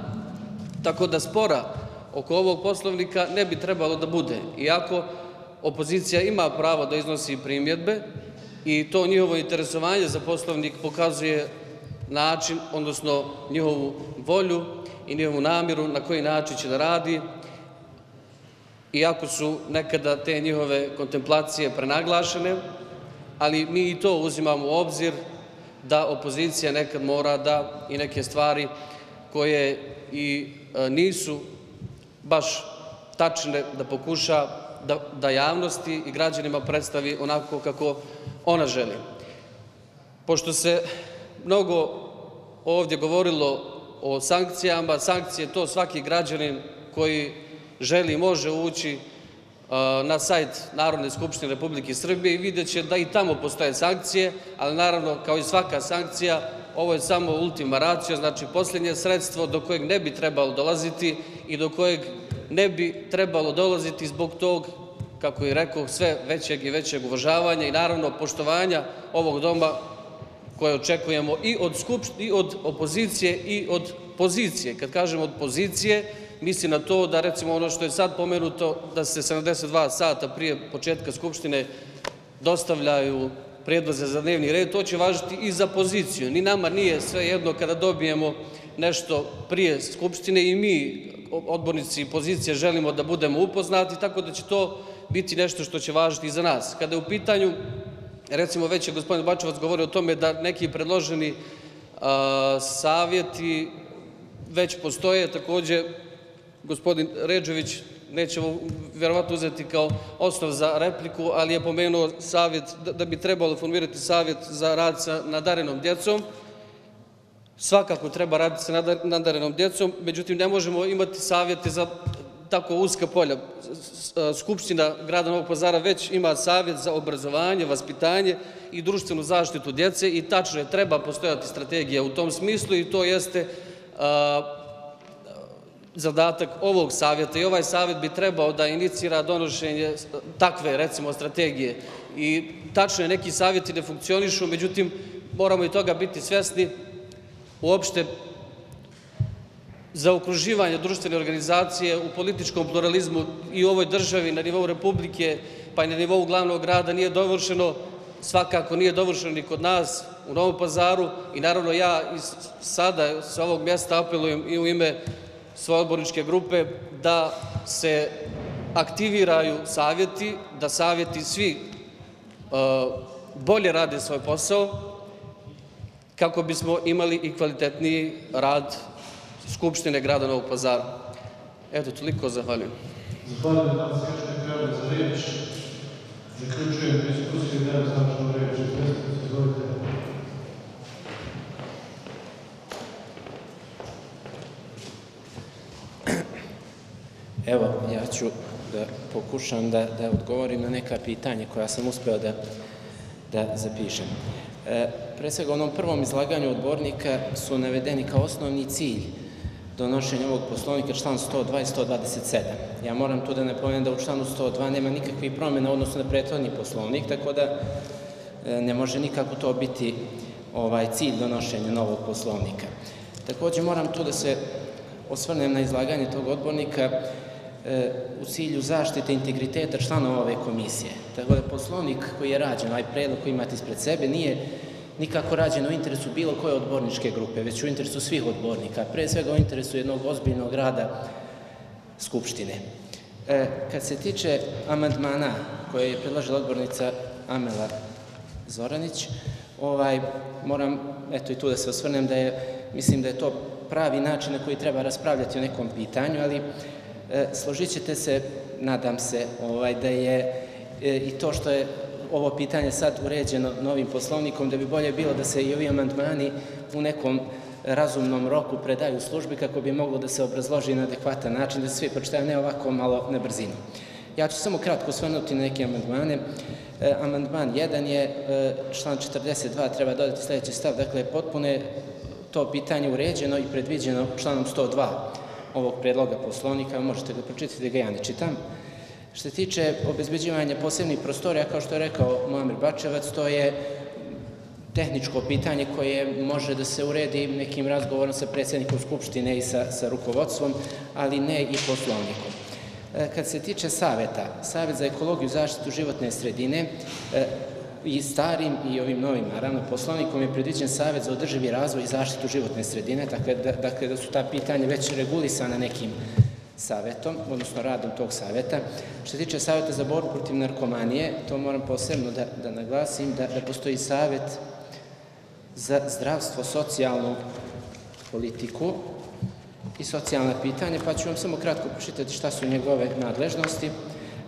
Tako da spora oko ovog poslovnika ne bi trebalo da bude. Iako opozicija ima pravo da iznosi primjedbe i to njihovo interesovanje za poslovnik pokazuje način, odnosno njihovu volju i njihovu namjeru na koji način će da radi, iako su nekada te njihove kontemplacije prenaglašene, ali mi i to uzimamo u obzir da opozicija nekad mora da i neke stvari koje i e, nisu baš tačne da pokuša da, da javnosti i građanima predstavi onako kako ona želi. Pošto se mnogo ovdje govorilo o sankcijama, sankcije to svaki građanin koji želi može ući na sajt Narodne skupštine Republike Srbije i vidjet će da i tamo postoje sankcije, ali naravno kao i svaka sankcija ovo je samo ultima ratio, znači posljednje sredstvo do kojeg ne bi trebalo dolaziti i do kojeg ne bi trebalo dolaziti zbog tog, kako i rekao, sve većeg i većeg uvažavanja i naravno poštovanja ovog doma koje očekujemo i od, i od opozicije i od pozicije. Kad kažem od pozicije, misli na to da recimo ono što je sad pomenuto da se 72 sata prije početka Skupštine dostavljaju predloze za dnevni red, to će važiti i za poziciju. Ni nama nije sve jedno kada dobijemo nešto prije Skupštine i mi, odbornici pozicije, želimo da budemo upoznati, tako da će to biti nešto što će važiti i za nas. Kada je u pitanju, recimo već je gospodin Bačevac govorio o tome da neki predloženi savjeti već postoje, takođe gospodin Ređević neće verovatno uzeti kao osnov za repliku, ali je pomenuo savjet, da, da bi trebalo formirati savjet za rad sa nadarenom djecom. Svakako treba raditi sa nadarenom djecom, međutim ne možemo imati savjete za tako uska polja. Skupština grada Novog pazara već ima savjet za obrazovanje, vaspitanje i društvenu zaštitu djece i tačno je, treba postojati strategija u tom smislu i to jeste zadatak ovog savjeta i ovaj savjet bi trebao da inicira donošenje takve, recimo, strategije. I tačno je, neki savjeti ne funkcionišu, međutim, moramo i toga biti svesni. Uopšte, za okruživanje društvene organizacije u političkom pluralizmu i u ovoj državi na nivou Republike, pa i na nivou glavnog grada nije dovršeno, svakako nije dovršeno ni kod nas u Novom pazaru. I naravno ja sada sa ovog mjesta apelujem i u ime svoje odborničke grupe da se aktiviraju savjeti, da savjeti svi e, bolje rade svoj posao kako bismo imali i kvalitetniji rad Skupštine grada Novog pazara. Eto, toliko, zahvaljujem. Zahvaljujem da se još ne za reč. Zaključujem diskusiju, nema značno reč. Izvolite. Evo, ja ću da pokušam da, da odgovorim na neka pitanja koja sam uspeo da, da zapišem. E, pre svega, u onom prvom izlaganju odbornika su navedeni kao osnovni cilj donošenja ovog poslovnika član 102 i 127. Ja moram tu da napomenem da u članu 102 nema nikakvih promjena odnosno na prethodni poslovnik, tako da e, ne može nikako to biti ovaj cilj donošenja novog poslovnika. Takođe moram tu da se osvrnem na izlaganje tog odbornika u cilju zaštite integriteta članova ove komisije. Tako da poslovnik koji je rađen, ovaj predlog koji imate ispred sebe, nije nikako rađen u interesu bilo koje odborničke grupe, već u interesu svih odbornika, pre svega u interesu jednog ozbiljnog rada Skupštine. E, kad se tiče amandmana koje je predložila odbornica Amela Zoranić, ovaj, moram eto i tu da se osvrnem da je, mislim da je to pravi način na koji treba raspravljati o nekom pitanju, ali E, složit ćete se, nadam se, ovaj, da je e, i to što je ovo pitanje sad uređeno novim poslovnikom, da bi bolje bilo da se i ovi amandmani u nekom razumnom roku predaju službi kako bi moglo da se obrazloži na adekvatan način, da se svi pročitaju, ne ovako malo na brzinu. Ja ću samo kratko osvrnuti na neke amandmane. E, amandman 1 je e, član 42, treba dodati sledeći stav, dakle potpuno je to pitanje uređeno i predviđeno članom 102 ovog predloga poslovnika, možete ga pročitati da ga ja ne čitam. Što se tiče obezbeđivanja posebnih prostorija, kao što je rekao Mohamed Bačevac, to je tehničko pitanje koje može da se uredi nekim razgovorom sa predsjednikom Skupštine i sa, sa rukovodstvom, ali ne i poslovnikom. E, Kad se tiče saveta, Savet za ekologiju i zaštitu životne sredine, e, i starim i ovim novim, naravno, poslovnikom je predviđen Savet za održivi razvoj i zaštitu životne sredine, dakle da, dakle, da su ta pitanja već regulisana nekim savetom, odnosno radom tog saveta. Što se tiče saveta za borbu protiv narkomanije, to moram posebno da, da naglasim, da, da postoji savet za zdravstvo, socijalnu politiku i socijalna pitanja, pa ću vam samo kratko pročitati šta su njegove nadležnosti.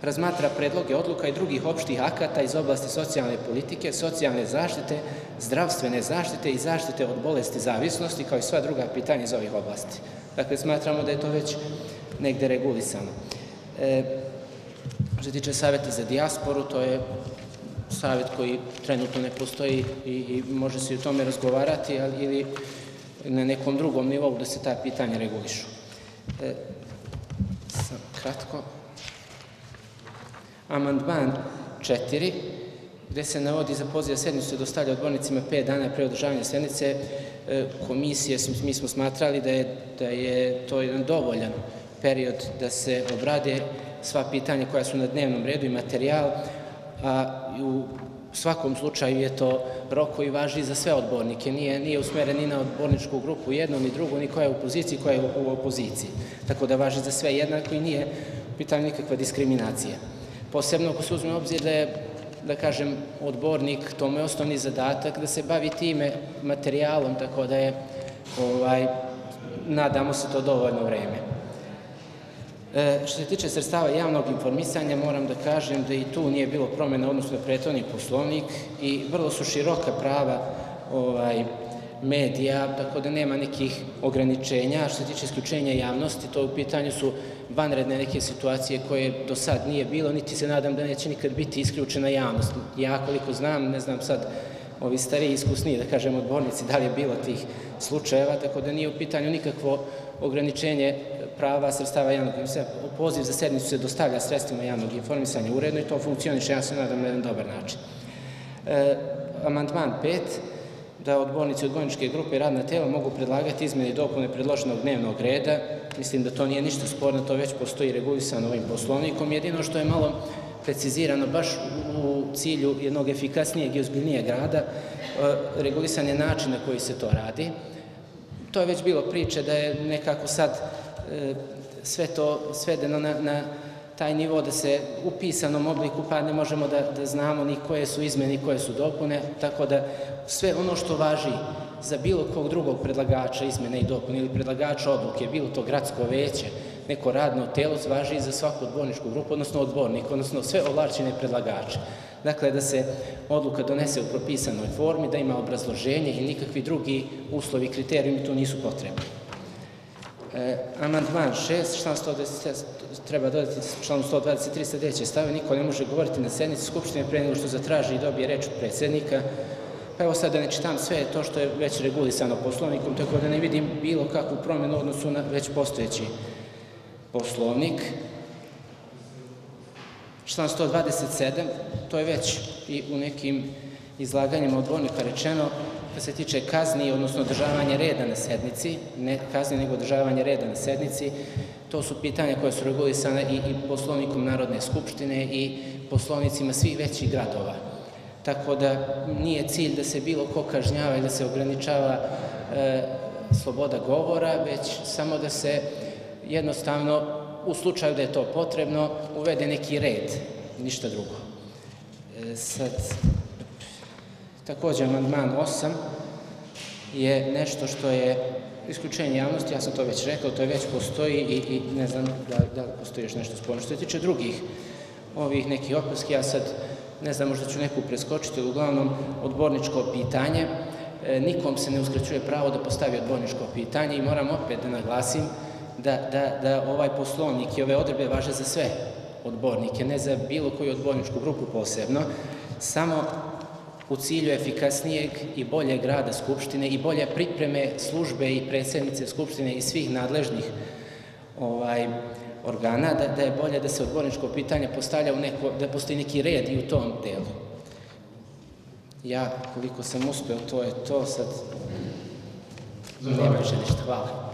Razmatra predloge odluka i drugih opštih akata iz oblasti socijalne politike, socijalne zaštite, zdravstvene zaštite i zaštite od bolesti zavisnosti, kao i sva druga pitanja iz ovih oblasti. Dakle, smatramo da je to već negde regulisano. E, što tiče saveta za dijasporu, to je savet koji trenutno ne postoji i, i može se i o tome razgovarati, ali ili na nekom drugom nivou da se ta pitanja regulišu. E, kratko. Amandman 4, gde se navodi za poziv sednicu se dostavlja odbornicima 5 dana pre održavanja sednice, e, komisije, mi smo smatrali da je, da je to jedan dovoljan period da se obrade sva pitanja koja su na dnevnom redu i materijal, a u svakom slučaju je to rok koji važi za sve odbornike, nije, nije usmeren ni na odborničku grupu jednu ni drugu, ni koja je u poziciji, koja je u, opoziciji. Tako da važi za sve jednako i nije u pitanju nikakva diskriminacija. Posebno ako se uzme obzir da je, da kažem, odbornik, to mu je osnovni zadatak, da se bavi time materijalom, tako da je, ovaj, nadamo se to dovoljno vreme. E, što se tiče sredstava javnog informisanja, moram da kažem da i tu nije bilo promjena odnosno na prethodni poslovnik i vrlo su široka prava ovaj, medija, tako da nema nekih ograničenja. Što se tiče isključenja javnosti, to u pitanju su vanredne neke situacije koje do sad nije bilo, niti se nadam da neće nikad biti isključena javnost. Ja koliko znam, ne znam sad ovi stariji iskusniji, da kažem, odbornici, da li je bilo tih slučajeva, tako da nije u pitanju nikakvo ograničenje prava sredstava javnog informisanja. Poziv za sednicu se dostavlja sredstvima javnog informisanja uredno i to funkcioniše, ja se nadam, na jedan dobar način. E, amandman 5 da odbornici odborničke grupe i radna tela mogu predlagati izmene i dopune predloženog dnevnog reda. Mislim da to nije ništa sporno, to već postoji regulisano ovim poslovnikom. Jedino što je malo precizirano baš u cilju jednog efikasnijeg i ozbiljnijeg rada, e, regulisan je način na koji se to radi. To je već bilo priče da je nekako sad e, sve to svedeno na, na taj nivo da se u pisanom obliku pa ne možemo da, da znamo ni koje su izmene ni koje su dopune, tako da sve ono što važi za bilo kog drugog predlagača izmene i dopune ili predlagača odluke, bilo to gradsko veće, neko radno telo, važi za svaku odborničku grupu, odnosno odbornik, odnosno sve ovlačene predlagače. Dakle, da se odluka donese u propisanoj formi, da ima obrazloženje i nikakvi drugi uslovi, kriterijumi tu nisu potrebni. E, amandman 6, član 120, treba dodati članu 123 sljedeće stave, niko ne može govoriti na sednici Skupštine pre nego što zatraži i dobije reč od predsednika. Pa evo sad da ne čitam sve to što je već regulisano poslovnikom, tako da ne vidim bilo kakvu promjenu u odnosu na već postojeći poslovnik. Član 127, to je već i u nekim izlaganjima odbornika rečeno, kad se tiče kazni, odnosno održavanje reda na sednici, ne kazni nego održavanje reda na sednici, to su pitanja koje su regulisane i, i poslovnikom Narodne skupštine i poslovnicima svih većih gradova. Tako da nije cilj da se bilo ko kažnjava i da se ograničava e, sloboda govora, već samo da se jednostavno u slučaju da je to potrebno uvede neki red, ništa drugo. E, sad, takođe, amandman 8 je nešto što je isključenje javnosti, ja sam to već rekao, to je već postoji i, i ne znam da, da postoji još nešto sporno. Što se tiče drugih ovih nekih opaski, ja sad ne znam, možda ću neku preskočiti, ali uglavnom odborničko pitanje, e, nikom se ne uskraćuje pravo da postavi odborničko pitanje i moram opet da naglasim da, da, da ovaj poslovnik i ove odrebe važe za sve odbornike, ne za bilo koju odborničku grupu posebno, samo u cilju efikasnijeg i boljeg rada Skupštine i bolje pripreme službe i predsednice Skupštine i svih nadležnih ovaj, organa, da, da je bolje da se odborničko pitanje postavlja u neko, da postoji neki red i u tom delu. Ja, koliko sam uspeo, to je to, sad nema više ništa. Hvala.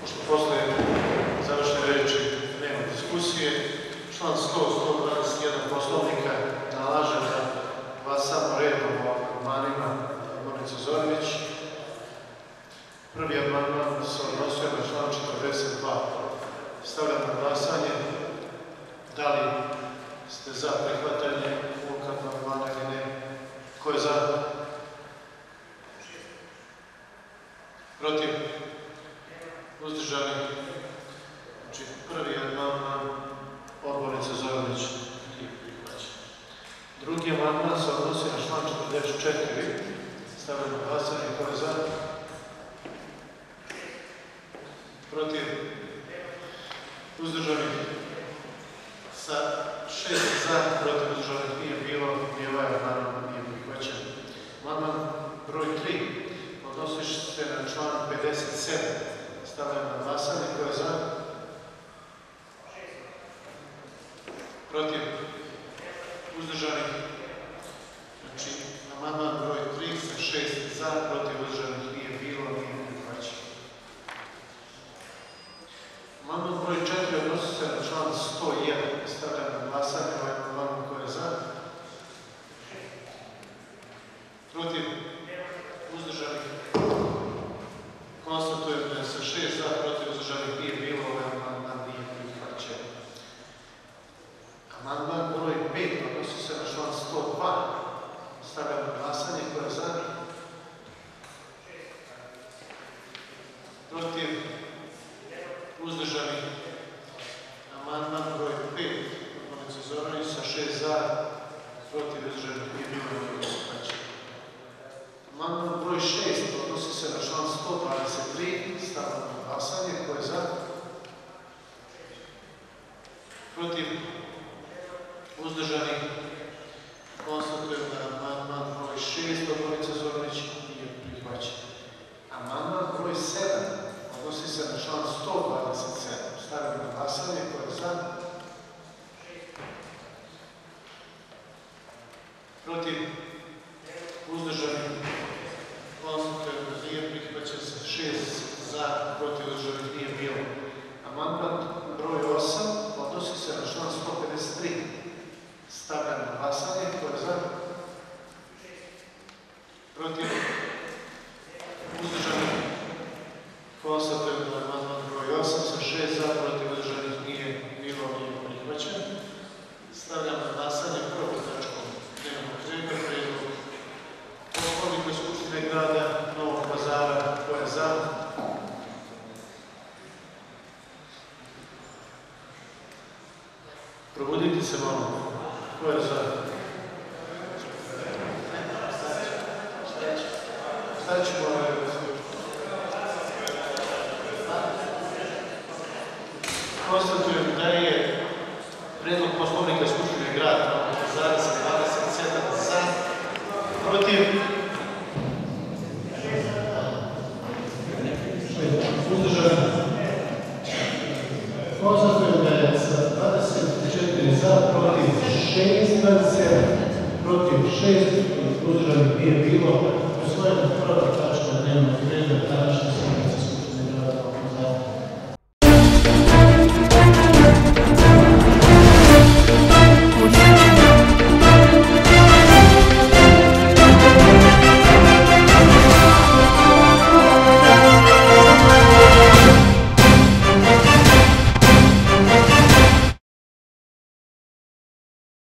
Pošto posle diskusije, član 100, 121 poslovnika nalaže da glasamo redom o amandmanima Monice Zorović. Prvi amandman se odnosio na član 42. Stavljam na glasanje. Da li ste za prihvatanje ovog amandmana ili ne? Ko je za? Protiv? Uzdržani? Znači, prvi amandman odbornice Zorović i prihvaća. Drugi amandman se odnosi na član 44. Stavljam na glasanje. Ko je za? Protiv? Uzdržani? Sa šest za, protiv uzdržanih nije bilo, ni ovaj amandman nije prihvaćen. Amandman broj 3 odnosi se na član 57. Stavljam na glasanje. Ko je za? Protiv? Uzdržanih? Znači, amandman broj 3 sa 6 za, protiv uzdržanih nije bilo, nije prihvaćen. Amandman broj 4 odnosi se na član 101. Stavljam na glasanje ovaj amandman ko je za. Protiv? Uzdržanih? Konstatujem da je sa 6 za,